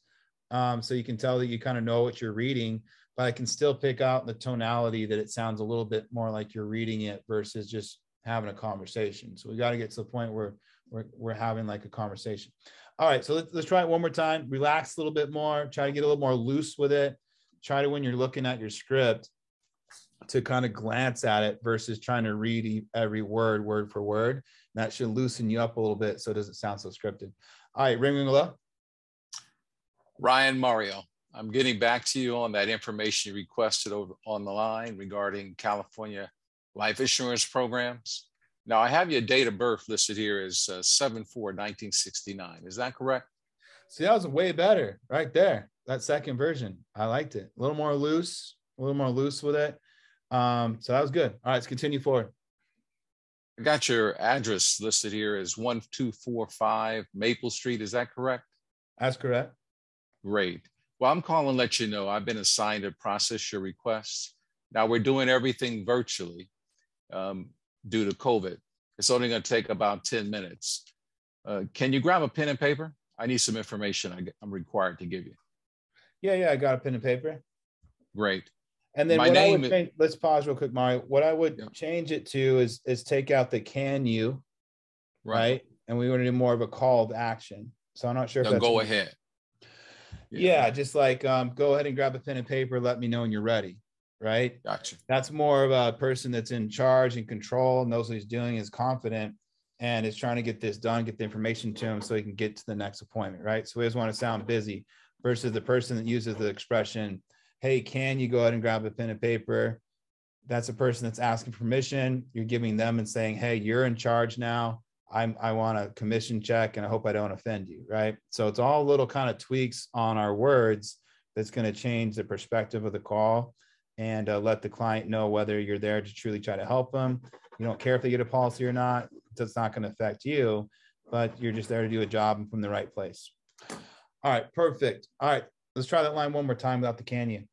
um, so you can tell that you kind of know what you're reading but i can still pick out the tonality that it sounds a little bit more like you're reading it versus just having a conversation. So we got to get to the point where we're, we're having like a conversation. All right, so let's, let's try it one more time. Relax a little bit more. Try to get a little more loose with it. Try to, when you're looking at your script, to kind of glance at it versus trying to read every word, word for word. That should loosen you up a little bit so it doesn't sound so scripted. All right, ring, ring, hello. Ryan Mario, I'm getting back to you on that information you requested over on the line regarding California life insurance programs. Now, I have your date of birth listed here as uh, 7 4 1969. Is that correct? See, that was way better right there. That second version. I liked it. A little more loose, a little more loose with it. Um, so that was good. All right, let's continue forward. I got your address listed here as 1245 Maple Street. Is that correct? That's correct. Great. Well, I'm calling to let you know I've been assigned to process your request. Now we're doing everything virtually um, due to COVID. It's only going to take about 10 minutes. Uh, can you grab a pen and paper? I need some information I, am required to give you. Yeah, yeah, I got a pen and paper. Great. And then My what name I would change, let's pause real quick, Mario. What I would yeah. change it to is is take out the can you, right? right? And we want to do more of a call to action. So I'm not sure if that's go ahead. Yeah. yeah, just like um, go ahead and grab a pen and paper. Let me know when you're ready right? Gotcha. That's more of a person that's in charge and control, knows what he's doing, is confident, and is trying to get this done, get the information to him so he can get to the next appointment, right? So we just want to sound busy versus the person that uses the expression, hey, can you go ahead and grab a pen and paper? That's a person that's asking permission. You're giving them and saying, hey, you're in charge now. I'm, I want a commission check and I hope I don't offend you, right? So it's all little kind of tweaks on our words that's going to change the perspective of the call and uh, let the client know whether you're there to truly try to help them. You don't care if they get a policy or not. that's not going to affect you, but you're just there to do a job from the right place. All right, perfect. All right, let's try that line one more time without the canyon.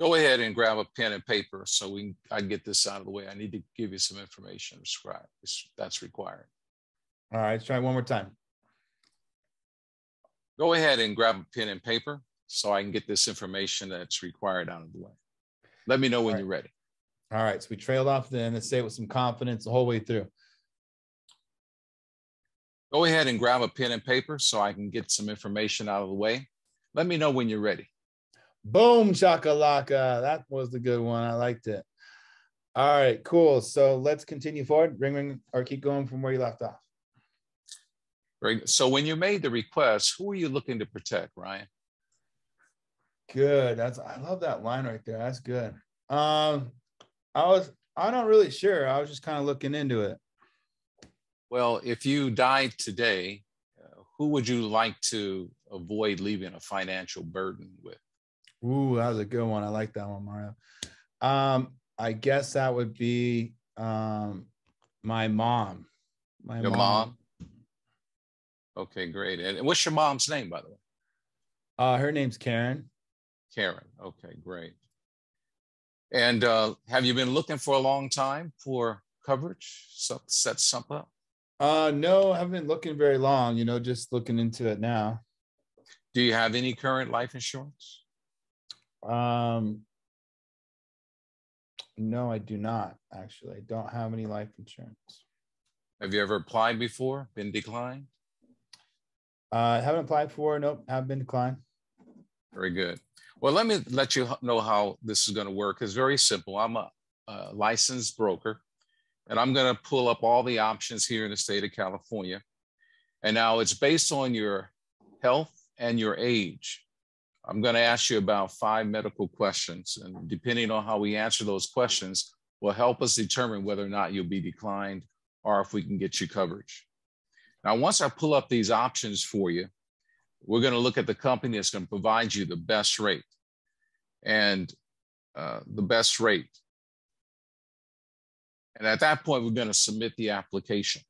Go ahead and grab a pen and paper so we I can get this out of the way. I need to give you some information that's required. All right, let's try one more time. Go ahead and grab a pen and paper so I can get this information that's required out of the way. Let me know when right. you're ready. All right, so we trailed off then. Let's say it with some confidence the whole way through. Go ahead and grab a pen and paper so I can get some information out of the way. Let me know when you're ready. Boom, chakalaka. That was the good one. I liked it. All right, cool. So let's continue forward. Ring, ring, or keep going from where you left off. Right. So when you made the request, who are you looking to protect, Ryan? Good. That's I love that line right there. That's good. Um, I was I'm not really sure. I was just kind of looking into it. Well, if you died today, uh, who would you like to avoid leaving a financial burden with? Ooh, that was a good one. I like that one, Mario. Um, I guess that would be um, my mom. My your mom. mom. Okay, great. And what's your mom's name, by the way? Uh, her name's Karen. Karen. Okay, great. And uh, have you been looking for a long time for coverage? So set something up. Uh, no, I haven't been looking very long. You know, just looking into it now. Do you have any current life insurance? Um, no, I do not actually. I don't have any life insurance. Have you ever applied before? Been declined? Uh, haven't applied for. Nope, have been declined. Very good. Well, let me let you know how this is going to work. It's very simple. I'm a, a licensed broker, and I'm going to pull up all the options here in the state of California. And now it's based on your health and your age. I'm going to ask you about five medical questions, and depending on how we answer those questions, will help us determine whether or not you'll be declined or if we can get you coverage. Now, once I pull up these options for you, we're going to look at the company that's going to provide you the best rate and uh, the best rate. And at that point, we're going to submit the application.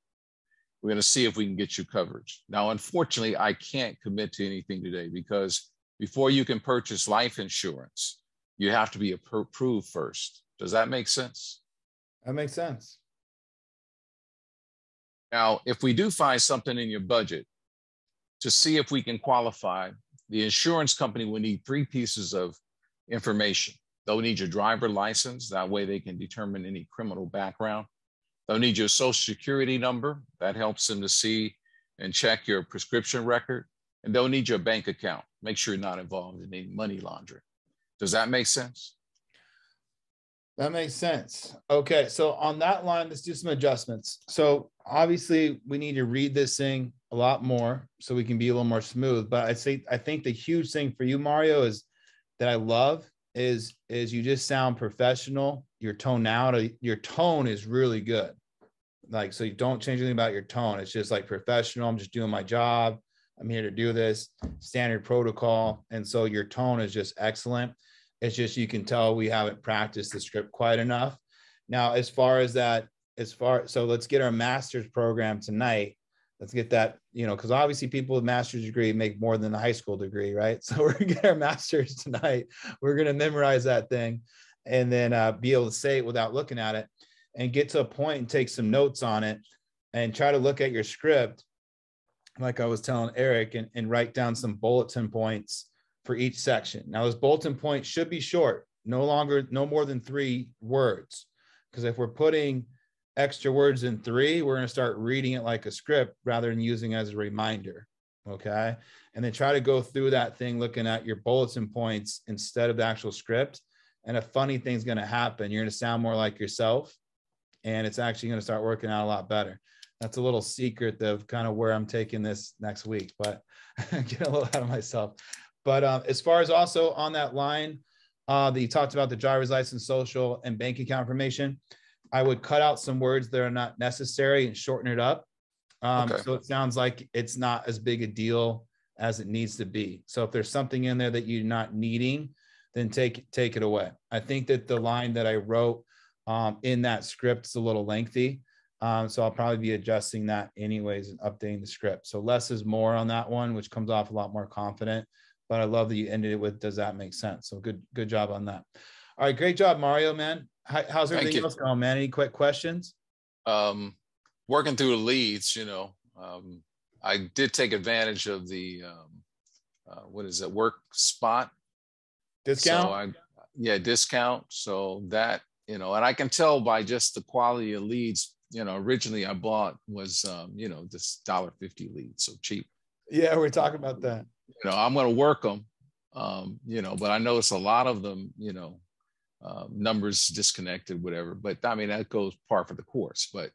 We're going to see if we can get you coverage. Now, unfortunately, I can't commit to anything today because before you can purchase life insurance, you have to be approved first. Does that make sense? That makes sense. Now, if we do find something in your budget to see if we can qualify, the insurance company will need three pieces of information. They'll need your driver license. That way they can determine any criminal background. They'll need your social security number. That helps them to see and check your prescription record. And they'll need your bank account. Make sure you're not involved in any money laundering. Does that make sense? That makes sense. Okay, so on that line, let's do some adjustments. So obviously, we need to read this thing a lot more so we can be a little more smooth. But I say I think the huge thing for you, Mario, is that I love is is you just sound professional. Your tonality, your tone is really good. Like so, you don't change anything about your tone. It's just like professional. I'm just doing my job. I'm here to do this standard protocol. And so your tone is just excellent. It's just you can tell we haven't practiced the script quite enough. Now, as far as that, as far so let's get our master's program tonight. Let's get that, you know, because obviously people with master's degree make more than the high school degree, right? So we're gonna get our master's tonight. We're gonna memorize that thing and then uh, be able to say it without looking at it and get to a point and take some notes on it and try to look at your script like I was telling Eric, and, and write down some bulletin points for each section. Now, those bulletin points should be short, no longer, no more than three words. Because if we're putting extra words in three, we're going to start reading it like a script rather than using as a reminder. Okay. And then try to go through that thing looking at your bulletin points instead of the actual script. And a funny thing's going to happen. You're going to sound more like yourself. And it's actually going to start working out a lot better that's a little secret of kind of where I'm taking this next week, but get a little out of myself. But um, as far as also on that line uh, that you talked about the driver's license, social, and bank account information, I would cut out some words that are not necessary and shorten it up. Um, okay. So it sounds like it's not as big a deal as it needs to be. So if there's something in there that you're not needing, then take take it away. I think that the line that I wrote um, in that script is a little lengthy. Um, so I'll probably be adjusting that anyways and updating the script. So less is more on that one, which comes off a lot more confident. but I love that you ended it with, does that make sense? So good, good job on that. All right, great job, Mario, man. How, how's everything else going, man? Any quick questions? Um, working through the leads, you know, um, I did take advantage of the, um, uh, what is it, work spot discount. So I, yeah, discount. So that you know, and I can tell by just the quality of leads. You know, originally I bought was um, you know this dollar fifty lead, so cheap. Yeah, we're talking about that. You know, I'm going to work them. Um, you know, but I notice a lot of them. You know, uh, numbers disconnected, whatever. But I mean, that goes par for the course. But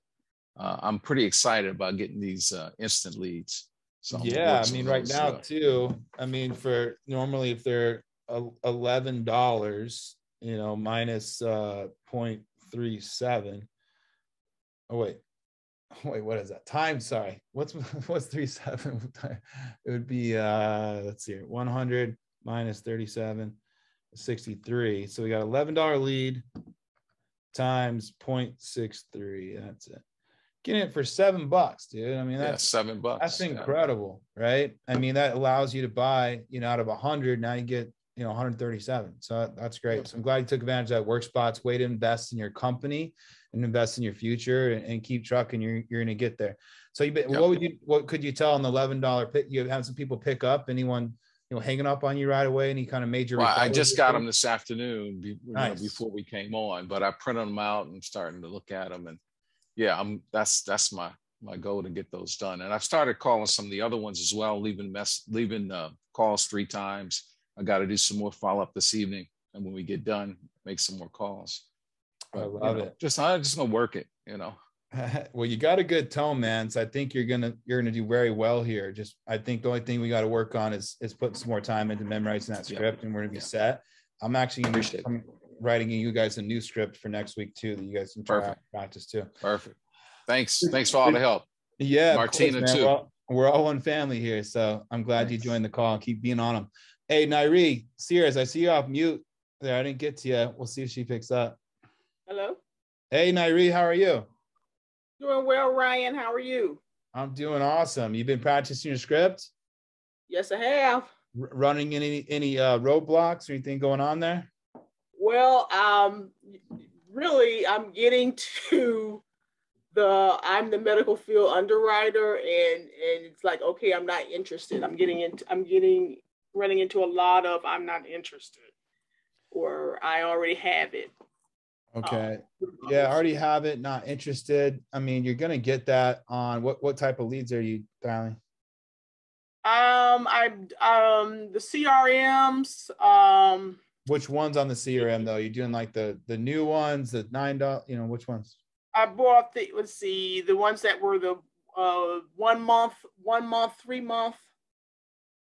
uh, I'm pretty excited about getting these uh, instant leads. So yeah, I mean, right now too. I mean, for normally if they're eleven dollars, you know, minus uh 0.37. Oh wait, wait, what is that? Time, sorry. What's what's three seven? It would be uh let's see 100 minus 37, 63. So we got $11 lead times 0.63. That's it getting it for seven bucks, dude. I mean, that's yeah, seven bucks. That's incredible, yeah. right? I mean, that allows you to buy, you know, out of a hundred, now you get, you know, 137. So that's great. So I'm glad you took advantage of that work spots. Way to invest in your company and invest in your future and, and keep trucking. You're you're gonna get there. So you yep. what would you what could you tell on the eleven dollar pick? You have some people pick up anyone you know hanging up on you right away? Any kind of major? Well, I just got them this afternoon nice. know, before we came on, but I printed them out and starting to look at them and yeah, I'm that's that's my my goal to get those done. And I've started calling some of the other ones as well, leaving mess leaving uh, calls three times. I got to do some more follow up this evening, and when we get done, make some more calls. I love know, it. Just I'm just gonna work it, you know. well, you got a good tone, man. So I think you're gonna you're gonna do very well here. Just I think the only thing we got to work on is is putting some more time into memorizing that script, yep. and we're gonna be yep. set. I'm actually gonna be writing you guys a new script for next week too that you guys can try Perfect. practice too. Perfect. Thanks. Thanks for all the help. Yeah, Martina course, too. We're all, we're all, one family here, so I'm glad Thanks. you joined the call and keep being on them. Hey, Nairi, Sears, I see you off mute there. I didn't get to you. We'll see if she picks up. Hello. Hey, Nairi, how are you? Doing well, Ryan. How are you? I'm doing awesome. You've been practicing your script? Yes, I have. R- running any any uh, roadblocks or anything going on there? Well, um, really, I'm getting to the I'm the medical field underwriter, and and it's like okay, I'm not interested. I'm getting into I'm getting running into a lot of I'm not interested, or I already have it. Okay. Um, yeah, I already have it. Not interested. I mean, you're gonna get that on what what type of leads are you dialing? Um, I um the CRMs. Um, which ones on the CRM though? You're doing like the the new ones, the nine dollar? You know, which ones? I bought the let's see the ones that were the uh, one month, one month, three month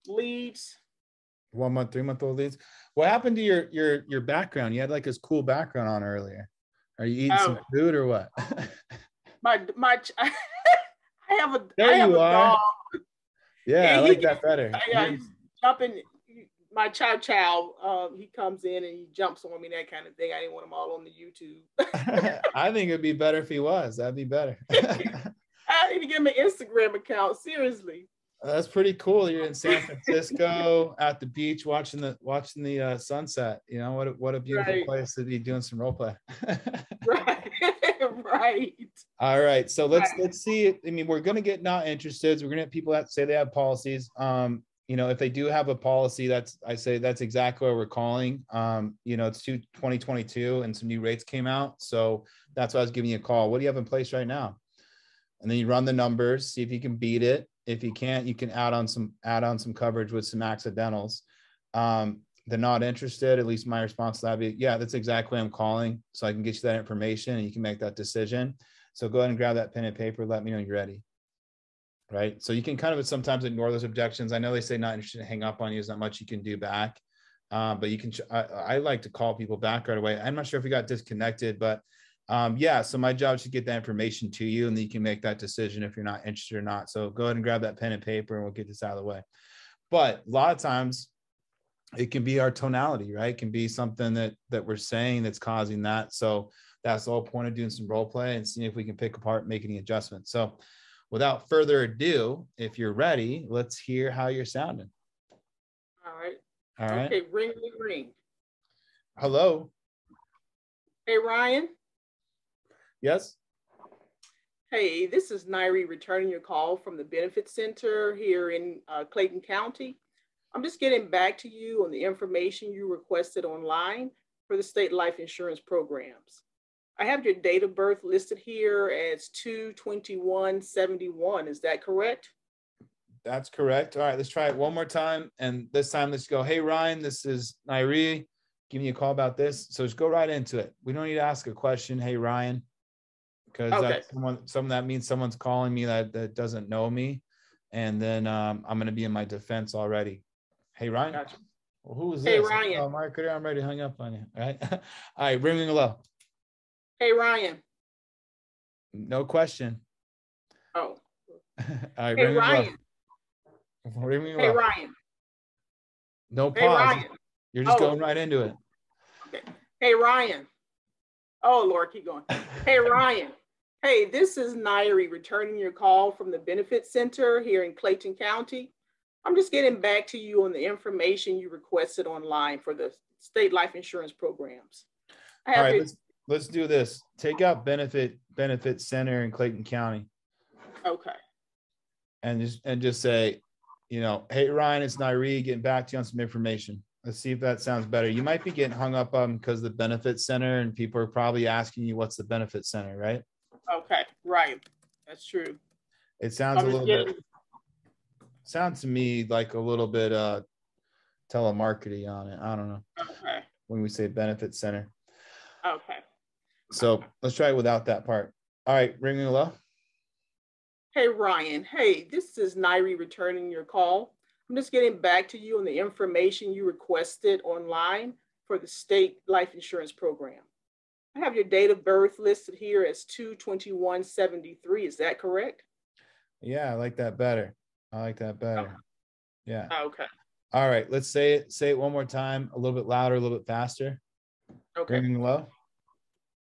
leads. One month, three month old leads. What happened to your your your background? You had like this cool background on earlier. Are you eating oh. some food or what? my my I have a there I have you a are. Dog. Yeah, I like that better. Yeah, he's jumping my chow chow, um, he comes in and he jumps on me, that kind of thing. I didn't want him all on the YouTube. I think it'd be better if he was. That'd be better. I need to get him an Instagram account. Seriously. That's pretty cool. You're in San Francisco at the beach watching the watching the uh, sunset. You know what? A, what a beautiful right. place to be doing some role play. right, right. All right. So let's right. let's see. I mean, we're gonna get not interested. So we're gonna have people that say they have policies. Um, you know, if they do have a policy, that's I say that's exactly what we're calling. Um, you know, it's to 2022 and some new rates came out. So that's why I was giving you a call. What do you have in place right now? And then you run the numbers, see if you can beat it. If you can't, you can add on some add on some coverage with some accidentals. Um, they're not interested, at least my response to that be, yeah, that's exactly what I'm calling. So I can get you that information and you can make that decision. So go ahead and grab that pen and paper. Let me know you're ready right? So you can kind of sometimes ignore those objections. I know they say not interested hang up on you. There's not much you can do back, uh, but you can. I, I, like to call people back right away. I'm not sure if we got disconnected, but um, yeah. So my job is to get that information to you, and then you can make that decision if you're not interested or not. So go ahead and grab that pen and paper, and we'll get this out of the way. But a lot of times, it can be our tonality, right? It can be something that that we're saying that's causing that. So that's the whole point of doing some role play and seeing if we can pick apart, make any adjustments. So without further ado, if you're ready, let's hear how you're sounding. All right. All right. Okay, ring, ring, ring. Hello. Hey, Ryan. Yes. Hey, this is Nairi returning your call from the Benefit Center here in uh, Clayton County. I'm just getting back to you on the information you requested online for the state life insurance programs. I have your date of birth listed here as 22171. Is that correct? That's correct. All right, let's try it one more time. And this time, let's go. Hey, Ryan, this is Nairi giving you a call about this. So just go right into it. We don't need to ask a question. Hey, Ryan, because okay. someone, some that means someone's calling me that, that doesn't know me. And then um, I'm going to be in my defense already. Hey, Ryan. Gotcha. Well, who is this? Hey, Ryan. Oh, Mark, I'm ready to hang up on you. All right. All right, ringing low. Hey, Ryan. No question. Oh. All right, hey, Ryan. Ring hey, Ryan. No pause. Hey, Ryan. You're just oh. going right into it. Okay. Hey, Ryan. Oh, Lord, keep going. Hey, Ryan. Hey, this is Nairi returning your call from the Benefit Center here in Clayton County. I'm just getting back to you on the information you requested online for the state life insurance programs. All right, let's, let's do this. Take out benefit benefit center in Clayton County. Okay. And just and just say, you know, hey Ryan, it's Nairi getting back to you on some information. Let's see if that sounds better. You might be getting hung up on because the benefit center and people are probably asking you what's the benefit center, right? Okay, right. That's true. It sounds a little getting... bit sounds to me like a little bit uh telemarketing on it. I don't know. Okay. When we say benefit center. Okay. So let's try it without that part. All right, ringing low. Hey Ryan. Hey, this is Nairi returning your call. I'm just getting back to you on the information you requested online for the state life insurance program. I have your date of birth listed here as 22173. Is that correct? Yeah, I like that better. I like that better. Oh. Yeah. Okay. All right, let's say it say it one more time, a little bit louder, a little bit faster. Okay. Ringing low.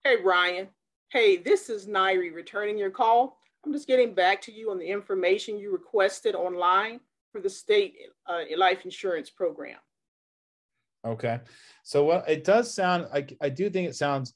Hey Ryan. Hey, this is Nairi returning your call. I'm just getting back to you on the information you requested online for the state uh, life insurance program. Okay. So what it does sound like, I do think it sounds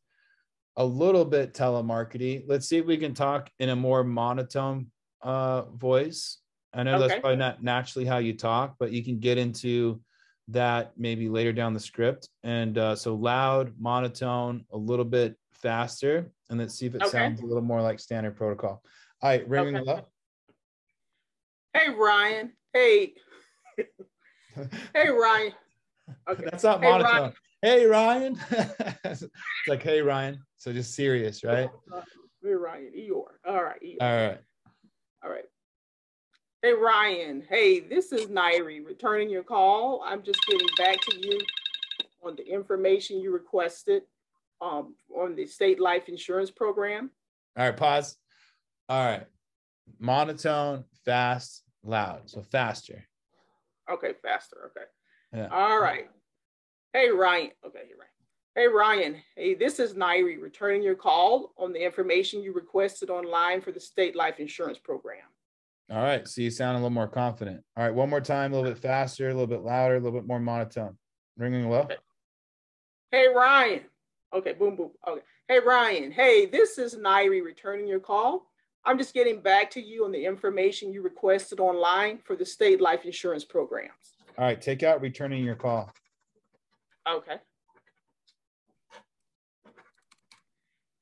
a little bit telemarketing. Let's see if we can talk in a more monotone uh, voice. I know okay. that's probably not naturally how you talk, but you can get into that maybe later down the script. And uh, so loud, monotone, a little bit faster, and let's see if it okay. sounds a little more like standard protocol. All right, ringing okay. up. Hey Ryan. Hey. hey Ryan. Okay. That's not hey, monotone. Ryan. Hey Ryan. it's like hey Ryan. So just serious, right? Uh, hey Ryan. Eeyore. All right. Eeyore. All right. All right. Hey Ryan. Hey, this is Nairi returning your call. I'm just getting back to you on the information you requested um, on the state life insurance program. All right, pause. All right. Monotone, fast, loud. So faster. Okay, faster. Okay. Yeah. All right. Hey, Ryan. Okay, Ryan. Hey, Ryan. Hey, this is Nairi returning your call on the information you requested online for the state life insurance program. All right. So you sound a little more confident. All right. One more time, a little bit faster, a little bit louder, a little bit more monotone. Ringing well. Hey, Ryan. Okay, boom, boom. Okay. Hey, Ryan. Hey, this is Nairi returning your call. I'm just getting back to you on the information you requested online for the state life insurance programs. All right, take out returning your call. Okay.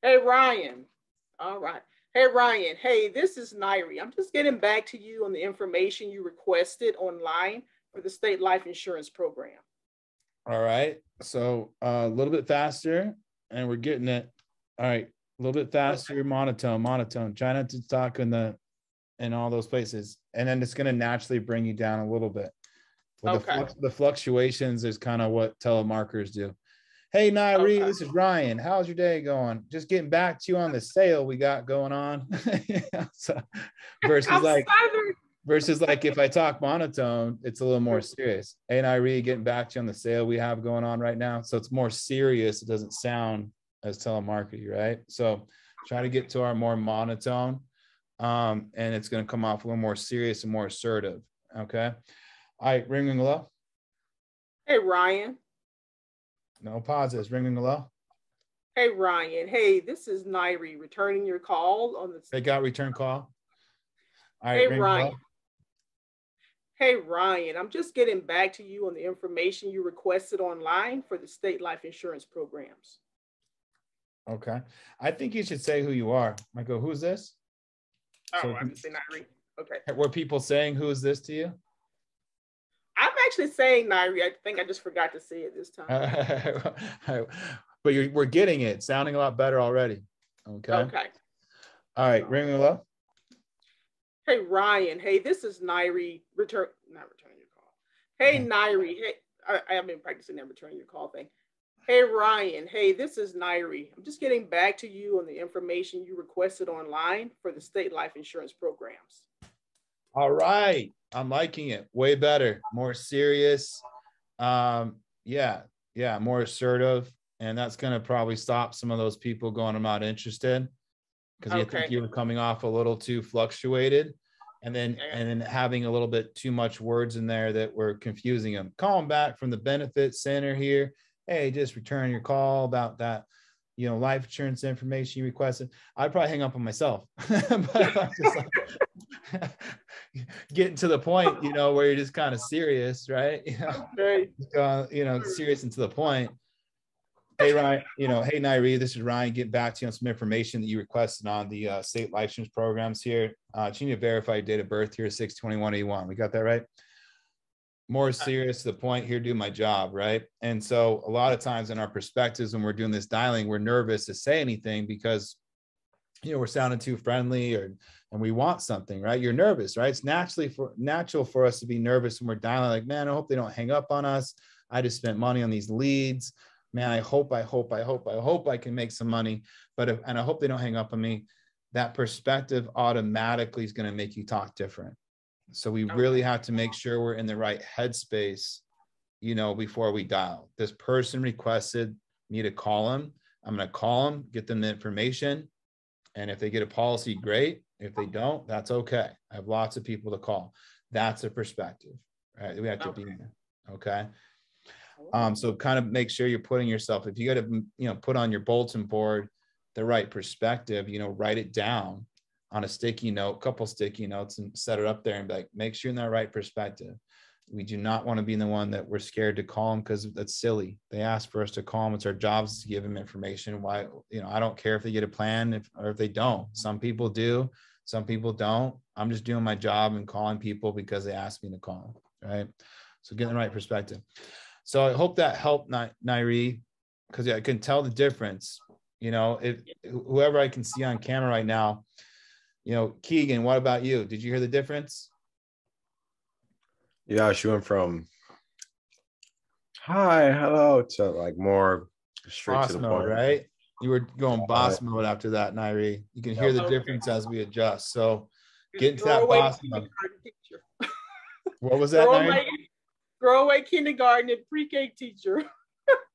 Hey, Ryan. All right. Hey, Ryan. Hey, this is Nairi. I'm just getting back to you on the information you requested online for the state life insurance program. All right. So uh, a little bit faster, and we're getting it. All right a little bit faster, monotone, monotone. Try not to talk in the in all those places, and then it's going to naturally bring you down a little bit. Okay. the, the fluctuations is kind of what telemarkers do. Hey, Nairi, this is Ryan. How's your day going? Just getting back to you on the sale we got going on. so, versus like versus like if I talk monotone, it's a little more serious. Hey, Nairi, getting back to you on the sale we have going on right now. So it's more serious. It doesn't sound as telemarketing, right? So try to get to our more monotone, um, and it's going to come off a little more serious and more assertive. Okay. All right, ring ring low. Hey, Ryan. No pauses. Ringing a hello. Hey, Ryan. Hey, this is Nairi returning your call on the. They got return call. All right. Hey, Ryan. Hey, Ryan. I'm just getting back to you on the information you requested online for the state life insurance programs. Okay. I think you should say who you are. Michael, who's this? Oh, so, I'm saying Nairi. Okay. Were people saying who is this to you? I'm actually saying Nairi. I think I just forgot to say it this time. but you're, we're getting it, sounding a lot better already. Okay. Okay. All right, ring hello. Hey Ryan. Hey, this is Nairi. Return, not returning your call. Hey mm-hmm. Nairi. Hey, I, I have been practicing that returning your call thing. Hey Ryan. Hey, this is Nairi. I'm just getting back to you on the information you requested online for the state life insurance programs. All right. I'm liking it. Way better, more serious. Um, yeah, yeah, more assertive. And that's going to probably stop some of those people going, I'm not interested because okay. you think you were coming off a little too fluctuated and then and then having a little bit too much words in there that were confusing them. Call them back from the benefit center here. Hey, just return your call about that, you know, life insurance information you requested. I'd probably hang up on myself. but like, getting to the point, you know, where you're just kind of serious, right? You know, right. Uh, you know, serious and to the point. Hey Ryan, you know, hey Nairi, this is Ryan. Getting back to you on some information that you requested on the uh, state insurance programs here. Uh, you need to verify your date of birth here, 62181. We got that right? More serious to the point here, do my job, right? And so a lot of times in our perspectives when we're doing this dialing, we're nervous to say anything because you know we're sounding too friendly or and we want something, right? You're nervous, right? It's naturally for natural for us to be nervous when we're dialing, like, man, I hope they don't hang up on us. I just spent money on these leads. Man, I hope, I hope, I hope, I hope I can make some money. But if, and I hope they don't hang up on me. That perspective automatically is going to make you talk different. So we oh, really have to make sure we're in the right headspace, you know, before we dial. This person requested me to call them. I'm going to call them, get them the information. And if they get a policy, great. If they don't, that's okay. I have lots of people to call. That's a perspective, right? We have to be. Okay. Um, so kind of make sure you're putting yourself, if you got to, you know, put on your bulletin board the right perspective, you know, write it down on a sticky note, couple sticky notes and set it up there and be like, make sure you're in that right perspective. We do not want to be the one that we're scared to call them because that's silly. They ask for us to call them. It's our jobs to give them information. Why, you know, I don't care if they get a plan if, or if they don't. Some people do. Some people don't. I'm just doing my job and calling people because they asked me to call them, right? So getting the right perspective. So I hope that helped Nairi because yeah, I can tell the difference. You know, if whoever I can see on camera right now, you know, Keegan, what about you? Did you hear the difference? Yeah, she went from hi, hello to like more straight Boss to the mode, point. right? You were going boss mode after that, Nairi. You can hear the difference as we adjust. So get into that boss mode. What was that, Throw Nairi? away, throw away kindergarten and pre-K teacher.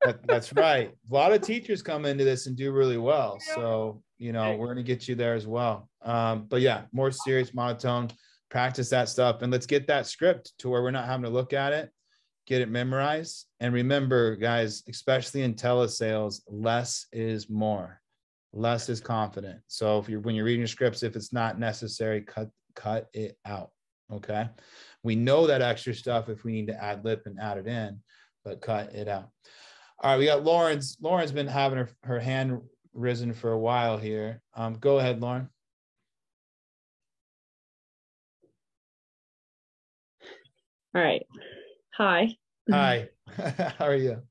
That- that's right. A lot of teachers come into this and do really well. So, you know, we're going to get you there as well. Um, but yeah, more serious monotone, practice that stuff and let's get that script to where we're not having to look at it, get it memorized. And remember, guys, especially in telesales, less is more. Less is confident. So if you're when you're reading your scripts, if it's not necessary, cut cut it out. Okay. We know that extra stuff if we need to add lip and add it in, but cut it out. All right, we got Lauren's. Lauren's been having her, her hand risen for a while here. Um, go ahead, Lauren. All right. Hi. Hi. How are you?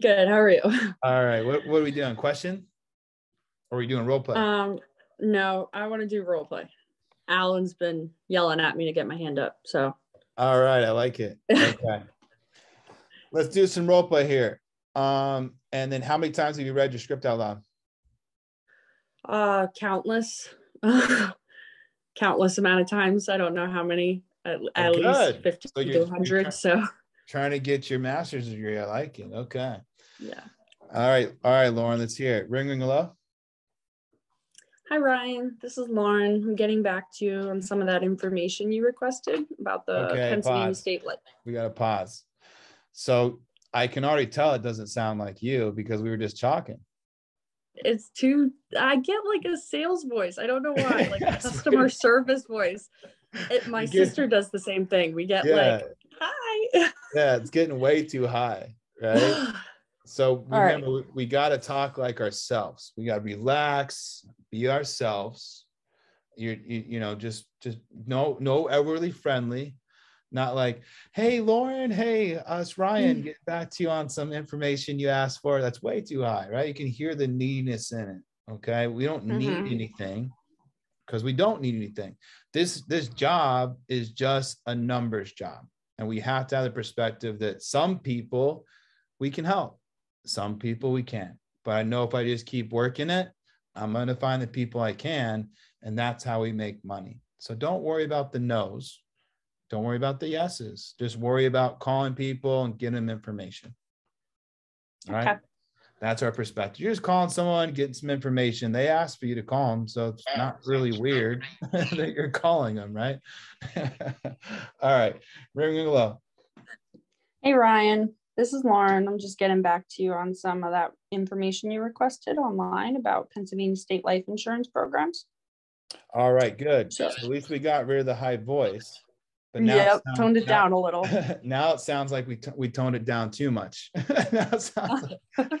Good. How are you? All right. What, what are we doing? Question? Or are we doing role play? Um, no, I want to do role play. Alan's been yelling at me to get my hand up. So All right. I like it. Okay. Let's do some role play here. Um, and then how many times have you read your script out loud? uh countless countless amount of times. I don't know how many, at, at Oh, least 50 So to you're- 100. So Trying to get your master's degree. I like it. Okay. yeah. All right. All right, Lauren, let's hear it. Ring, ring, hello. Hi Ryan, this is Lauren. I'm getting back to you on some of that information you requested about the Okay, Pennsylvania pause. State Life. We got to pause. So I can already tell it doesn't sound like you because we were just talking. It's too. I get like a sales voice. I don't know why, like a customer service voice. It, my get- sister does the same thing. We get Yeah. like, "Hi." Yeah, it's getting way too high, right? So All right. remember, we, we got to talk like ourselves. We got to relax, be ourselves. You're, you, you know, just, just no, no, overly friendly. Not like, hey, Lauren, hey, us, Ryan, get back to you on some information you asked for. That's way too high, right? You can hear the neediness in it. Okay, we don't need Mhm. anything because we don't need anything. This this job is just a numbers job, and we have to have the perspective that some people we can help, some people we can't. But I know if I just keep working it, I'm going to find the people I can, and that's how we make money. So don't worry about the no's. Don't worry about the yeses. Just worry about calling people and getting them information. All right. Okay. That's our perspective. You're just calling someone, getting some information. They asked for you to call them. So it's not really weird that you're calling them, right? All right. Ring low. Hey Ryan, this is Lauren. I'm just getting back to you on some of that information you requested online about Pennsylvania state life insurance programs. All right, good. So at least we got rid of the high voice. It Yep, sounds- toned it now- down a little. now it sounds like we we toned it down too much. Now it sounds like,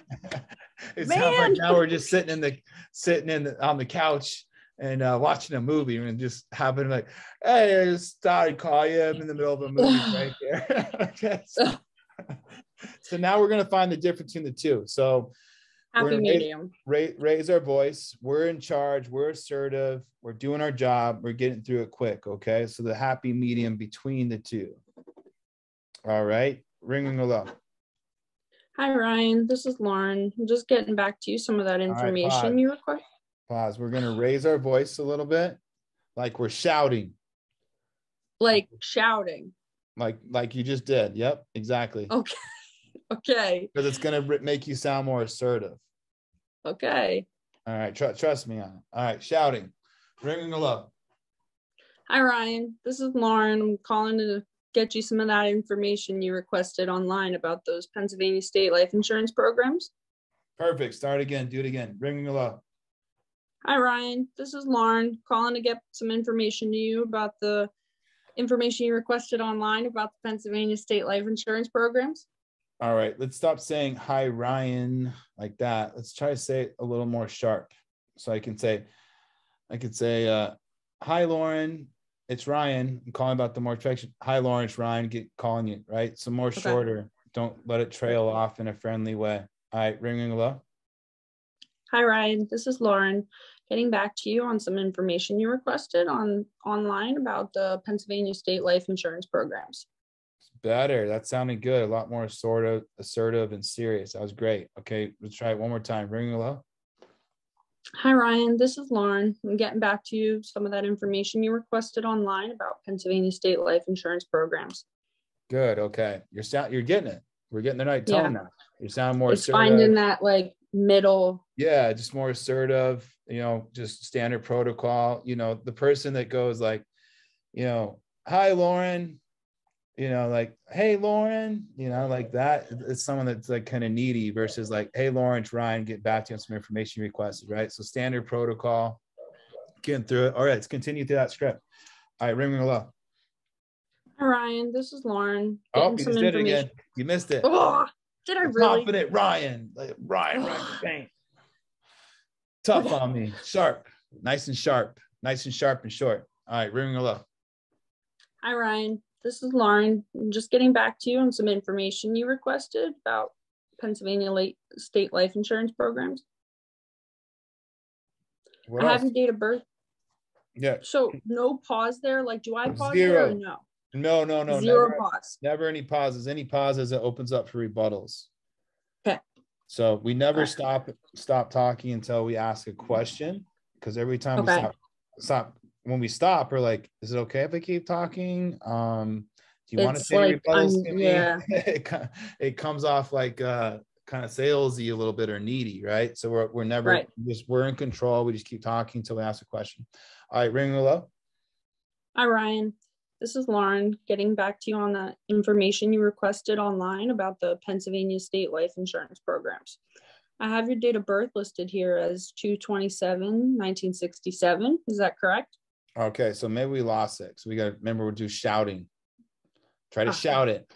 it sounds like now we're just sitting in the sitting in the, on the couch and uh, watching a movie and just having like, hey, I just thought I'd call you. I'm in the middle of a movie right there. okay. So, so now we're gonna find the difference between the two. So Happy gonna raise- Raise, raise our voice. We're in charge. We're assertive. We're doing our job. We're getting through it quick. Okay. So the happy medium between the two. All right. Ringing along. Hi Ryan, this is Lauren. I'm just getting back to you some of that information bye. you requested. Pause. We're going to raise our voice a little bit, like we're shouting, Like shouting. like like you just did. Yep, exactly. Okay. Okay. Because it's going to make you sound more assertive. Okay. All right. Tr- trust me on it. All right. Shouting. Ringing along. Hi Ryan, this is Lauren. I'm calling to get you some of that information you requested online about those Pennsylvania state life insurance programs. Perfect. Start again. Do it again. Ringing along. Hi Ryan, this is Lauren calling to get some information to you about the information you requested online about the Pennsylvania state life insurance programs. All right, let's stop saying hi, Ryan, like that. Let's try to say it a little more sharp. So I can say, I could say, uh, hi, Lauren, it's Ryan. I'm calling about the more protection. Hi, Lauren, it's Ryan. Get calling you, right? So more shorter. Don't let it trail off in a friendly way. All right, ringing hello. Hi Ryan, this is Lauren. Getting back to you on some information you requested on online about the Pennsylvania state life insurance programs. Better. That sounded good. A lot more sort of assertive and serious. That was great. Okay, let's try it one more time. Ringing hello. Hi Ryan, this is Lauren. I'm getting back to you some of that information you requested online about Pennsylvania state life insurance programs. Good. Okay, you're sound. You're getting it. We're getting the right Yeah. tone now. You sound more It's assertive. finding that like middle. yeah just more assertive you know just standard protocol you know the person that goes like you know hi lauren you know like hey lauren you know like that it's someone that's like kind of needy versus like hey lauren ryan get back to you on some information requested right? So standard protocol getting through it. All right let's continue through that script. All right ring hello Hi Ryan, this is Lauren. oh you did it again. you missed it. Oh, did I really? confident ryan. Like ryan ryan bang. tough on me. Sharp. Nice and sharp. Nice and sharp and short. All right ring hello Hi Ryan, this is Lauren. Just getting back to you on some information you requested about Pennsylvania late state life insurance programs. What I else? have your date of birth. yeah So no pause there. Like, do I pause there or no? no no no Zero never, pause. never any pauses any pauses it opens up for rebuttals Okay. so we never stop stop talking until we ask a question because every time we stop stop when we stop we're like is it okay if i keep talking um do you want to say like, rebuttals um, to me? yeah. it, it comes off like uh kind of salesy a little bit or needy right so we're, we're never Right. just we're in control we just keep talking until we ask a question all right ring hello Hi Ryan, This is Lauren getting back to you on the information you requested online about the Pennsylvania State Life Insurance programs. I have your date of birth listed here as 227 1967. Is that correct? Okay, so maybe we lost it. So we got to remember we'll do shouting. Try to Okay. shout it.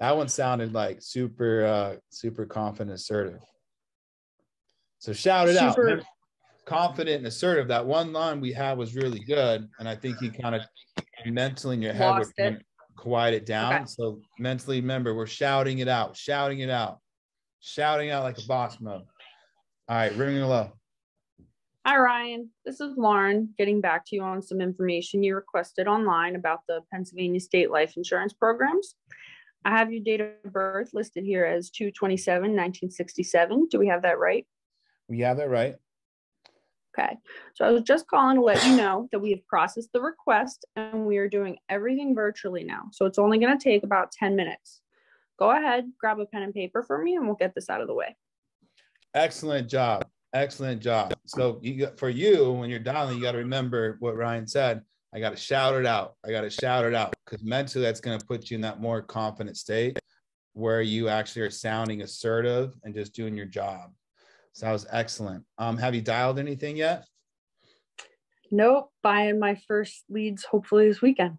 That one sounded like super, uh, super confident, assertive. So shout it out. Super- Remember, Confident and assertive. That one line we had was really good, and I think he kind of mentally in your head Lost would it. quiet it down. Okay. So mentally, remember we're shouting it out, shouting it out, shouting out like a boss mode. All right, ring it low. Hi, Ryan. This is Lauren getting back to you on some information you requested online about the Pennsylvania State Life Insurance programs. I have your date of birth listed here as 227 1967. Do we have that right? We have that right. Okay, so I was just calling to let you know that we have processed the request and we are doing everything virtually now. So it's only going to take about 10 minutes. Go ahead, grab a pen and paper for me, and we'll get this out of the way. Excellent job. Excellent job. So you for you when you're dialing, you got to remember what Ryan said. I got to shout it out. I got to shout it out because mentally that's going to put you in that more confident state where you actually are sounding assertive and just doing your job. So that was excellent. Um, have you dialed anything yet? Nope, buying my first leads hopefully this weekend.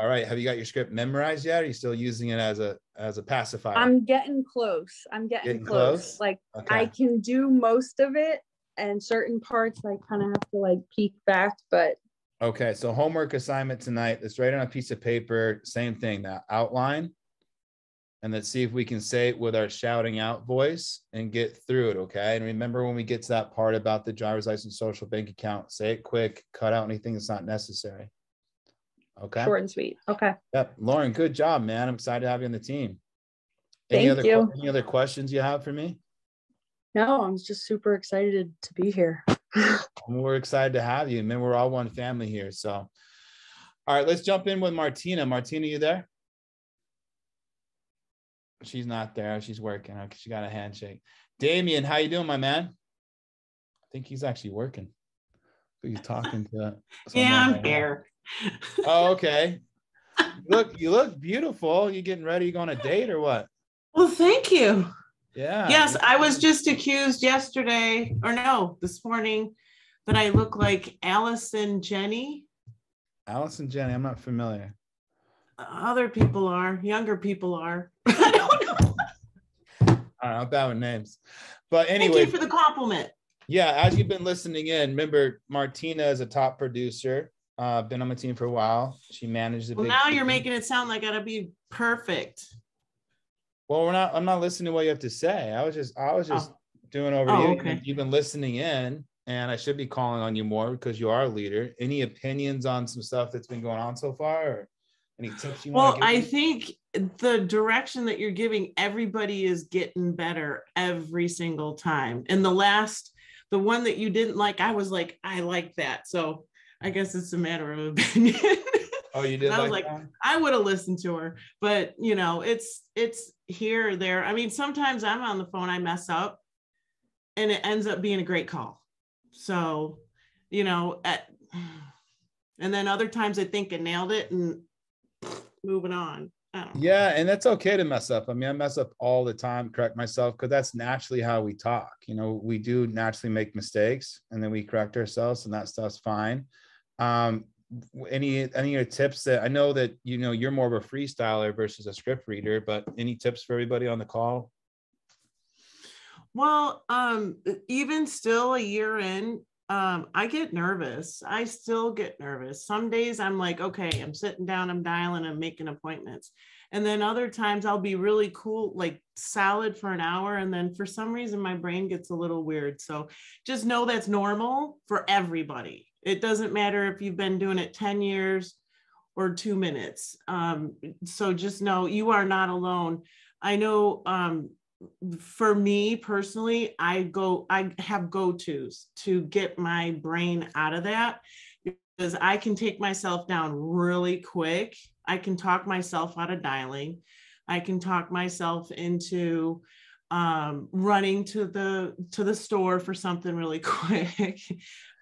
All right. Have you got your script memorized yet? Are you still using it as a as a pacifier? I'm getting close. I'm getting, Getting close. close? Like Okay. I can do most of it, and certain parts I kind of have to like peek back. But Okay, so homework assignment tonight. Let's write on a piece of paper. Same thing, that outline. And let's see if we can say it with our shouting out voice and get through it. Okay. And remember when we get to that part about the driver's license, social bank account, say it quick, cut out anything that's not necessary. Okay. short and sweet. Okay. Yep. Lauren, good job, man. I'm excited to have you on the team. Any Thank other you. any other questions you have for me? No, I'm just super excited to be here. We're excited to have you. Man, we're all one family here. So, all right, let's jump in with Martina. Martina, you there? She's not there. She's working. Okay, she got a handshake. Damien, how you doing, my man? I think he's actually working. But he's talking to. Yeah, I'm right now. here. Oh, okay. Look, you look beautiful. You getting ready? You going on a date or what? Well, thank you. Yeah. Yes, I was just accused yesterday, or no, this morning, that I look like Allison Janney. Allison Janney, I'm not familiar. Other people are, younger people are. I don't know, I'm bad with names. But anyway. Thank you for the compliment. yeah, as you've been listening in, remember Martina is a top producer. Uh, been on my team for a while. She managed the Well, now you're making it sound like I gotta be perfect. Well, we're not. I'm not listening to what you have to say. I was just. I was just doing over Oh, you. okay. You've been listening in, and I should be calling on you more because you are a leader. Any opinions on some stuff that's been going on so far, or any tips you Well, want to I think the direction that you're giving, everybody is getting better every single time. And the last, the one that you didn't like, I was like, I like that. So I guess it's a matter of opinion. Oh, you did I was like? I would have listened to her, but you know, it's it's here or there. I mean, sometimes I'm on the phone, I mess up, and it ends up being a great call. So, you know, at, and then other times I think I nailed it and moving on. I don't know. Yeah, and that's okay to mess up. I mean, I mess up all the time, correct myself, because that's naturally how we talk. You know, we do naturally make mistakes and then we correct ourselves, and that stuff's fine. Um, any any tips that I know that you know you're more of a freestyler versus a script reader, but any tips for everybody on the call? Well, um, even still a year in, um, I get nervous. I still get nervous. Some days I'm like, okay, I'm sitting down, I'm dialing, I'm making appointments. And then other times I'll be really cool, like solid for an hour. And then for some reason, my brain gets a little weird. So just know that's normal for everybody. It doesn't matter if you've been doing it 10 years or two minutes. Um, so just know you are not alone. I know um, for me personally, I go, I have go tos to get my brain out of that because I can take myself down really quick. I can talk myself out of dialing. I can talk myself into um, running to the to the store for something really quick.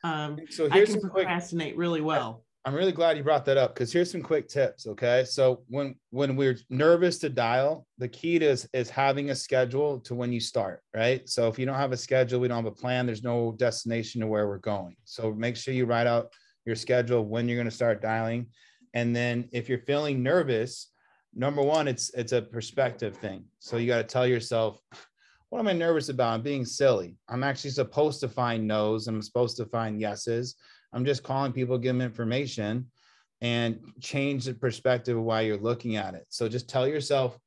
Um, So I here's can some quick- procrastinate really well. I'm really glad you brought that up because here's some quick tips. Okay. So when when we're nervous to dial, the key is, is having a schedule to when you start, right? So if you don't have a schedule, we don't have a plan, there's no destination to where we're going. So make sure you write out your schedule when you're going to start dialing. And then if you're feeling nervous, number one, it's it's a perspective thing. So you got to tell yourself, what am I nervous about? I'm being silly. I'm actually supposed to find no's. And I'm supposed to find yeses. I'm just calling people, give them information and change the perspective of why you're looking at it. So just tell yourself,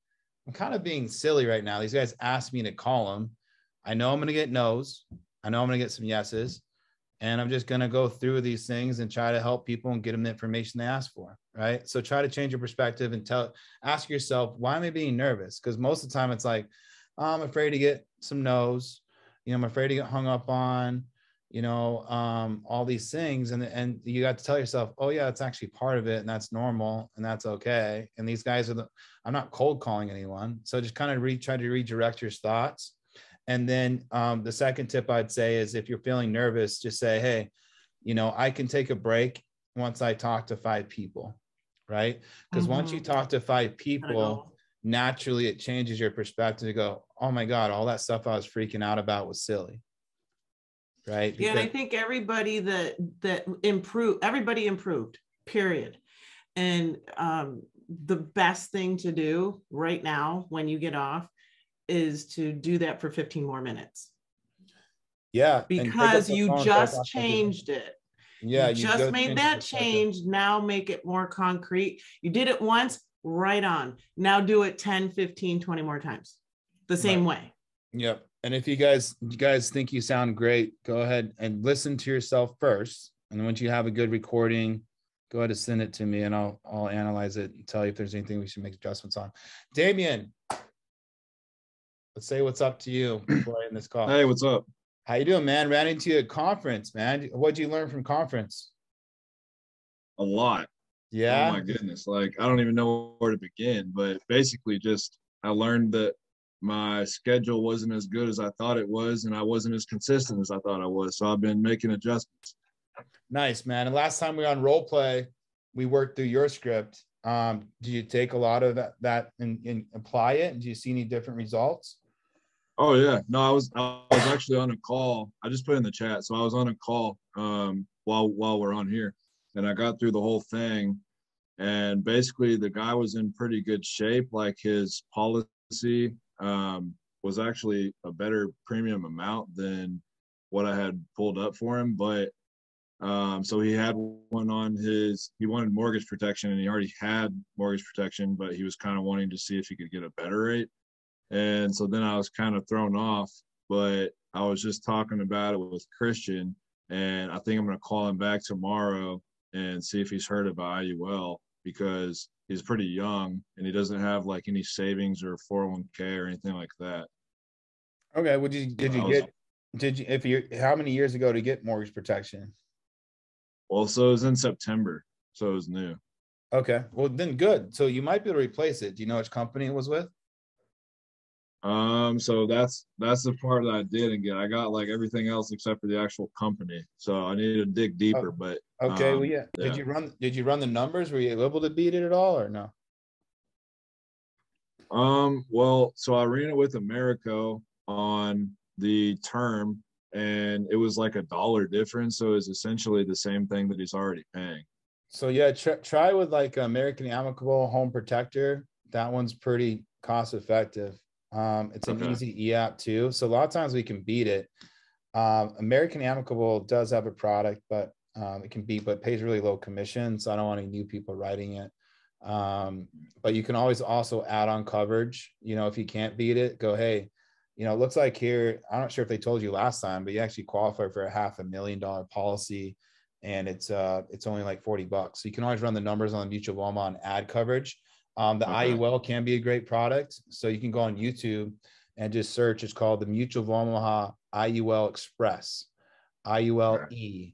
I'm kind of being silly right now. These guys asked me to call them. I know I'm going to get no's. I know I'm going to get some yeses. And I'm just going to go through these things and try to help people and get them the information they ask for. Right. So try to change your perspective and tell, ask yourself, why am I being nervous? Because most of the time it's like, I'm afraid to get some no's. You know, I'm afraid to get hung up on you know um, all these things. And and you got to tell yourself oh yeah it's actually part of it and that's normal and that's okay. And these guys are the i'm not cold calling anyone. So just kind of re, try to redirect your thoughts. And then um, the second tip i'd say is if you're feeling nervous just say hey you know i can take a break once i talk to five people right? Because mm-hmm. once you talk to five people naturally it changes your perspective to go oh my god all that stuff i was freaking out about was silly right? Yeah, and I think everybody that that improved, everybody improved, period. And um, the best thing to do right now when you get off is to do that for 15 more minutes. Yeah, because you just changed it. Yeah, you, you just made that change. Now make it more concrete. You did it once, right on. Now do it 10, 15, 20 more times the same right. way. Yep. And if you guys you guys think you sound great, go ahead and listen to yourself first. And once you have a good recording, go ahead and send it to me and I'll I'll analyze it and tell you if there's anything we should make adjustments on. Damien, let's say what's up to you before I end this call. Hey, what's up? How you doing, man? Ran into you at conference, man. What'd you learn from conference? A lot. Yeah. Oh my goodness. Like I don't even know where to begin, but basically just I learned that my schedule wasn't as good as I thought it was, and I wasn't as consistent as I thought I was. So I've been making adjustments. Nice, man. And last time we were on role play, we worked through your script. Um, do you take a lot of that, that and, and apply it? And do you see any different results? Oh yeah, no, I was I was actually on a call. I just put in the chat, so I was on a call um, while while we're on here, and I got through the whole thing. And basically, the guy was in pretty good shape. Like his policy um, was actually a better premium amount than what I had pulled up for him. But um, so he had one on his, he wanted mortgage protection and he already had mortgage protection, but he was kind of wanting to see if he could get a better rate. And so then I was kind of thrown off, but I was just talking about it with Christian. And I think I'm going to call him back tomorrow and see if he's heard about IUL because he's pretty young and he doesn't have like any savings or 401k or anything like that. Okay. Would you did you was, get did you if you how many years ago to get mortgage protection? Well, so it was in September, so it was new. Okay. Well, then good. So you might be able to replace it. Do you know which company it was with? Um, so that's that's the part that I didn't get. I got like everything else except for the actual company. So I needed to dig deeper. Oh, but okay, um, well, yeah. yeah. Did you run? Did you run the numbers? Were you able to beat it at all, or no? Um. Well, so I ran it with Americo on the term, and it was like a dollar difference. So it's essentially the same thing that he's already paying. So yeah, try, try with like American Amicable Home Protector. That one's pretty cost effective. Um, it's an easy e-app too. So a lot of times we can beat it. Um, American Amicable does have a product, but um, it can beat, but pays really low commission. So I don't want any new people writing it. Um, but you can always also add on coverage. You know, if you can't beat it, go, hey, you know, it looks like here, I'm not sure if they told you last time, but you actually qualify for a half a million dollar policy and it's uh it's only like 40 bucks. So you can always run the numbers on the mutual of Omaha and add coverage. Um, the okay. IUL can be a great product. So you can go on YouTube and just search. It's called the Mutual of Omaha IUL Express. IUL E.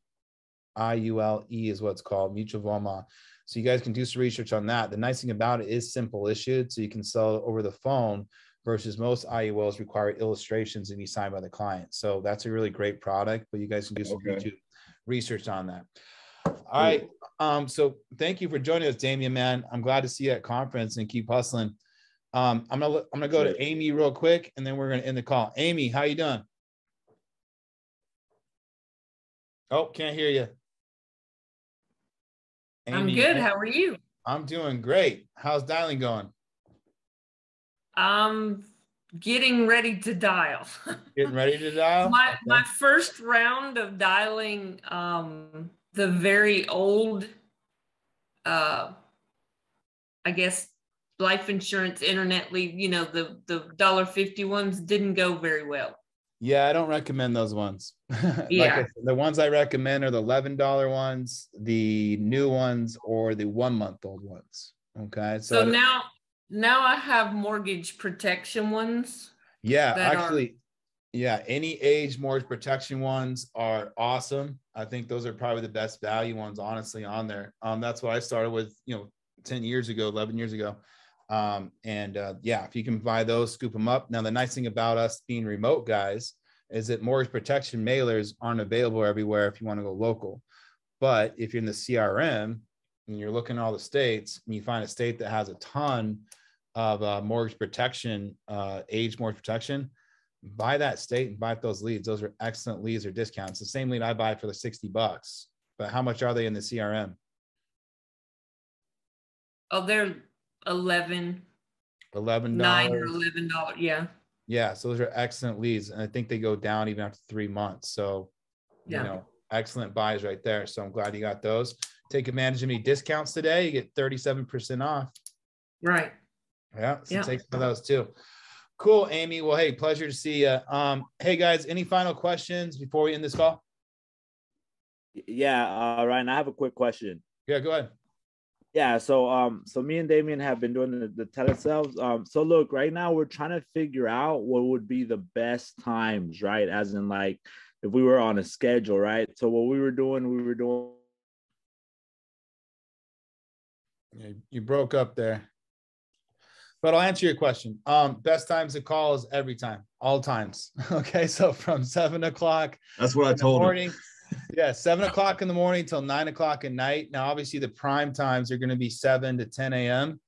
IUL E is what it's called, Mutual of Omaha. So you guys can do some research on that. The nice thing about it is simple issued. So you can sell it over the phone versus most IULs require illustrations and be signed by the client. So that's a really great product, but you guys can do some okay. YouTube research on that. All right. Um, so thank you for joining us, Damien, man. I'm glad to see you at conference and keep hustling. Um, I'm gonna I'm gonna go to Amy real quick and then we're gonna end the call. Amy, how you doing? Oh, can't hear you. I'm good. How are you? I'm doing great. How's dialing going? I'm getting ready to dial. Getting ready to dial? my okay. my first round of dialing um the very old uh I guess life insurance internet lead, you know, the the dollar fifty ones didn't go very well. Yeah, I don't recommend those ones. yeah. Like the ones I recommend are the $11 ones, the new ones, or the one month old ones. Okay. So, so now now I have mortgage protection ones. Yeah, actually. Yeah, any age mortgage protection ones are awesome. I think those are probably the best value ones, honestly, on there. Um, that's what I started with, you know, 10 years ago, 11 years ago. Um, and uh, yeah, if you can buy those, scoop them up. Now, the nice thing about us being remote guys is that mortgage protection mailers aren't available everywhere if you want to go local. But if you're in the CRM and you're looking at all the states and you find a state that has a ton of uh, mortgage protection, uh, age mortgage protection, buy that state and buy those leads. Those are excellent leads or discounts. The same lead I buy for the 60 bucks, but how much are they in the CRM? Oh, they're 11 11 nine or 11 dollars yeah yeah so those are excellent leads and i think they go down even after three months so yeah. you know excellent buys right there so i'm glad you got those take advantage of any discounts today you get 37% off right yeah so yeah. take some of those too cool amy well hey pleasure to see you um hey guys any final questions before we end this call yeah uh ryan i have a quick question yeah go ahead yeah, so um, so me and Damien have been doing the, the telesales. Um, so look, right now we're trying to figure out what would be the best times, right? As in like if we were on a schedule, right? So what we were doing, we were doing. You broke up there. But I'll answer your question. Um, best times to call is every time, all times. Okay, so from seven o'clock. That's what I told morning. Him yeah, seven o'clock in the morning till nine o'clock at night. Now, obviously, the prime times are going to be seven to 10 a.m.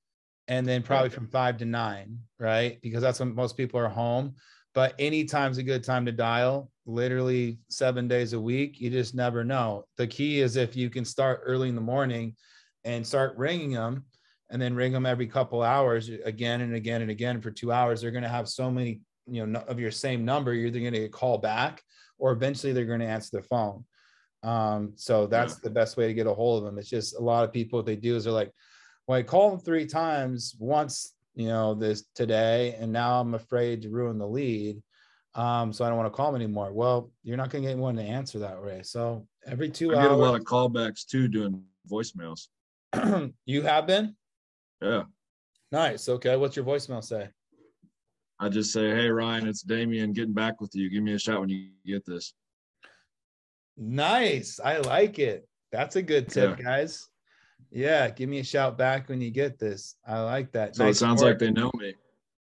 and then probably from five to nine, right? Because that's when most people are home. But anytime's a good time to dial, literally seven days a week. You just never know. The key is if you can start early in the morning and start ringing them and then ring them every couple hours again and again and again for two hours, they're going to have so many, you know, of your same number. You're either going to get called back or eventually they're going to answer the phone. Um, so that's yeah. the best way to get a hold of them. It's just a lot of people, what they do is they're like, well, I called them three times once, you know, this today, and now I'm afraid to ruin the lead. Um, so I don't want to call them anymore. Well, you're not going to get anyone to answer that way. So every two I hours, get a lot of callbacks too doing voicemails. you have been? Yeah. Nice. Okay. What's your voicemail say? I just say, Hey Ryan, it's Damien getting back with you. Give me a shot when you get this. Nice. I like it. That's a good tip, yeah. guys. Yeah, give me a shout back when you get this. I like that. So nice it sounds work. like they know me.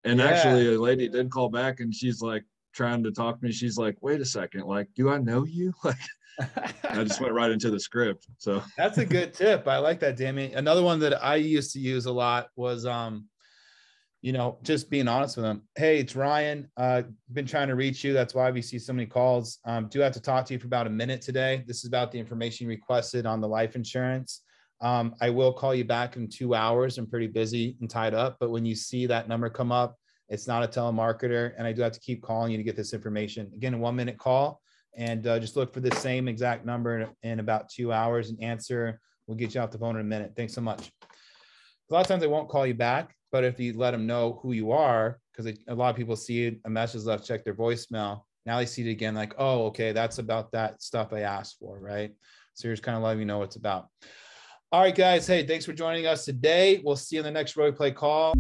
And yeah. actually, a lady did call back and she's like trying to talk to me. She's like, wait a second, like, do I know you? Like, I just went right into the script. So that's a good tip. I like that, Damien. Another one that I used to use a lot was um you know, just being honest with them. Hey, it's Ryan. Uh, been trying to reach you. That's why we see so many calls. Um, do have to talk to you for about a minute today. This is about the information requested on the life insurance. Um, I will call you back in two hours. I'm pretty busy and tied up. But when you see that number come up, it's not a telemarketer, and I do have to keep calling you to get this information. Again, a one minute call, and uh, just look for the same exact number in, about two hours and answer. We'll get you off the phone in a minute. Thanks so much. A lot of times they won't call you back but if you let them know who you are, because a lot of people see a message left, check their voicemail. Now they see it again, like, oh, okay, that's about that stuff I asked for, right? So you're just kind of letting me know what it's about. All right, guys. Hey, thanks for joining us today. We'll see you in the next Role Play call.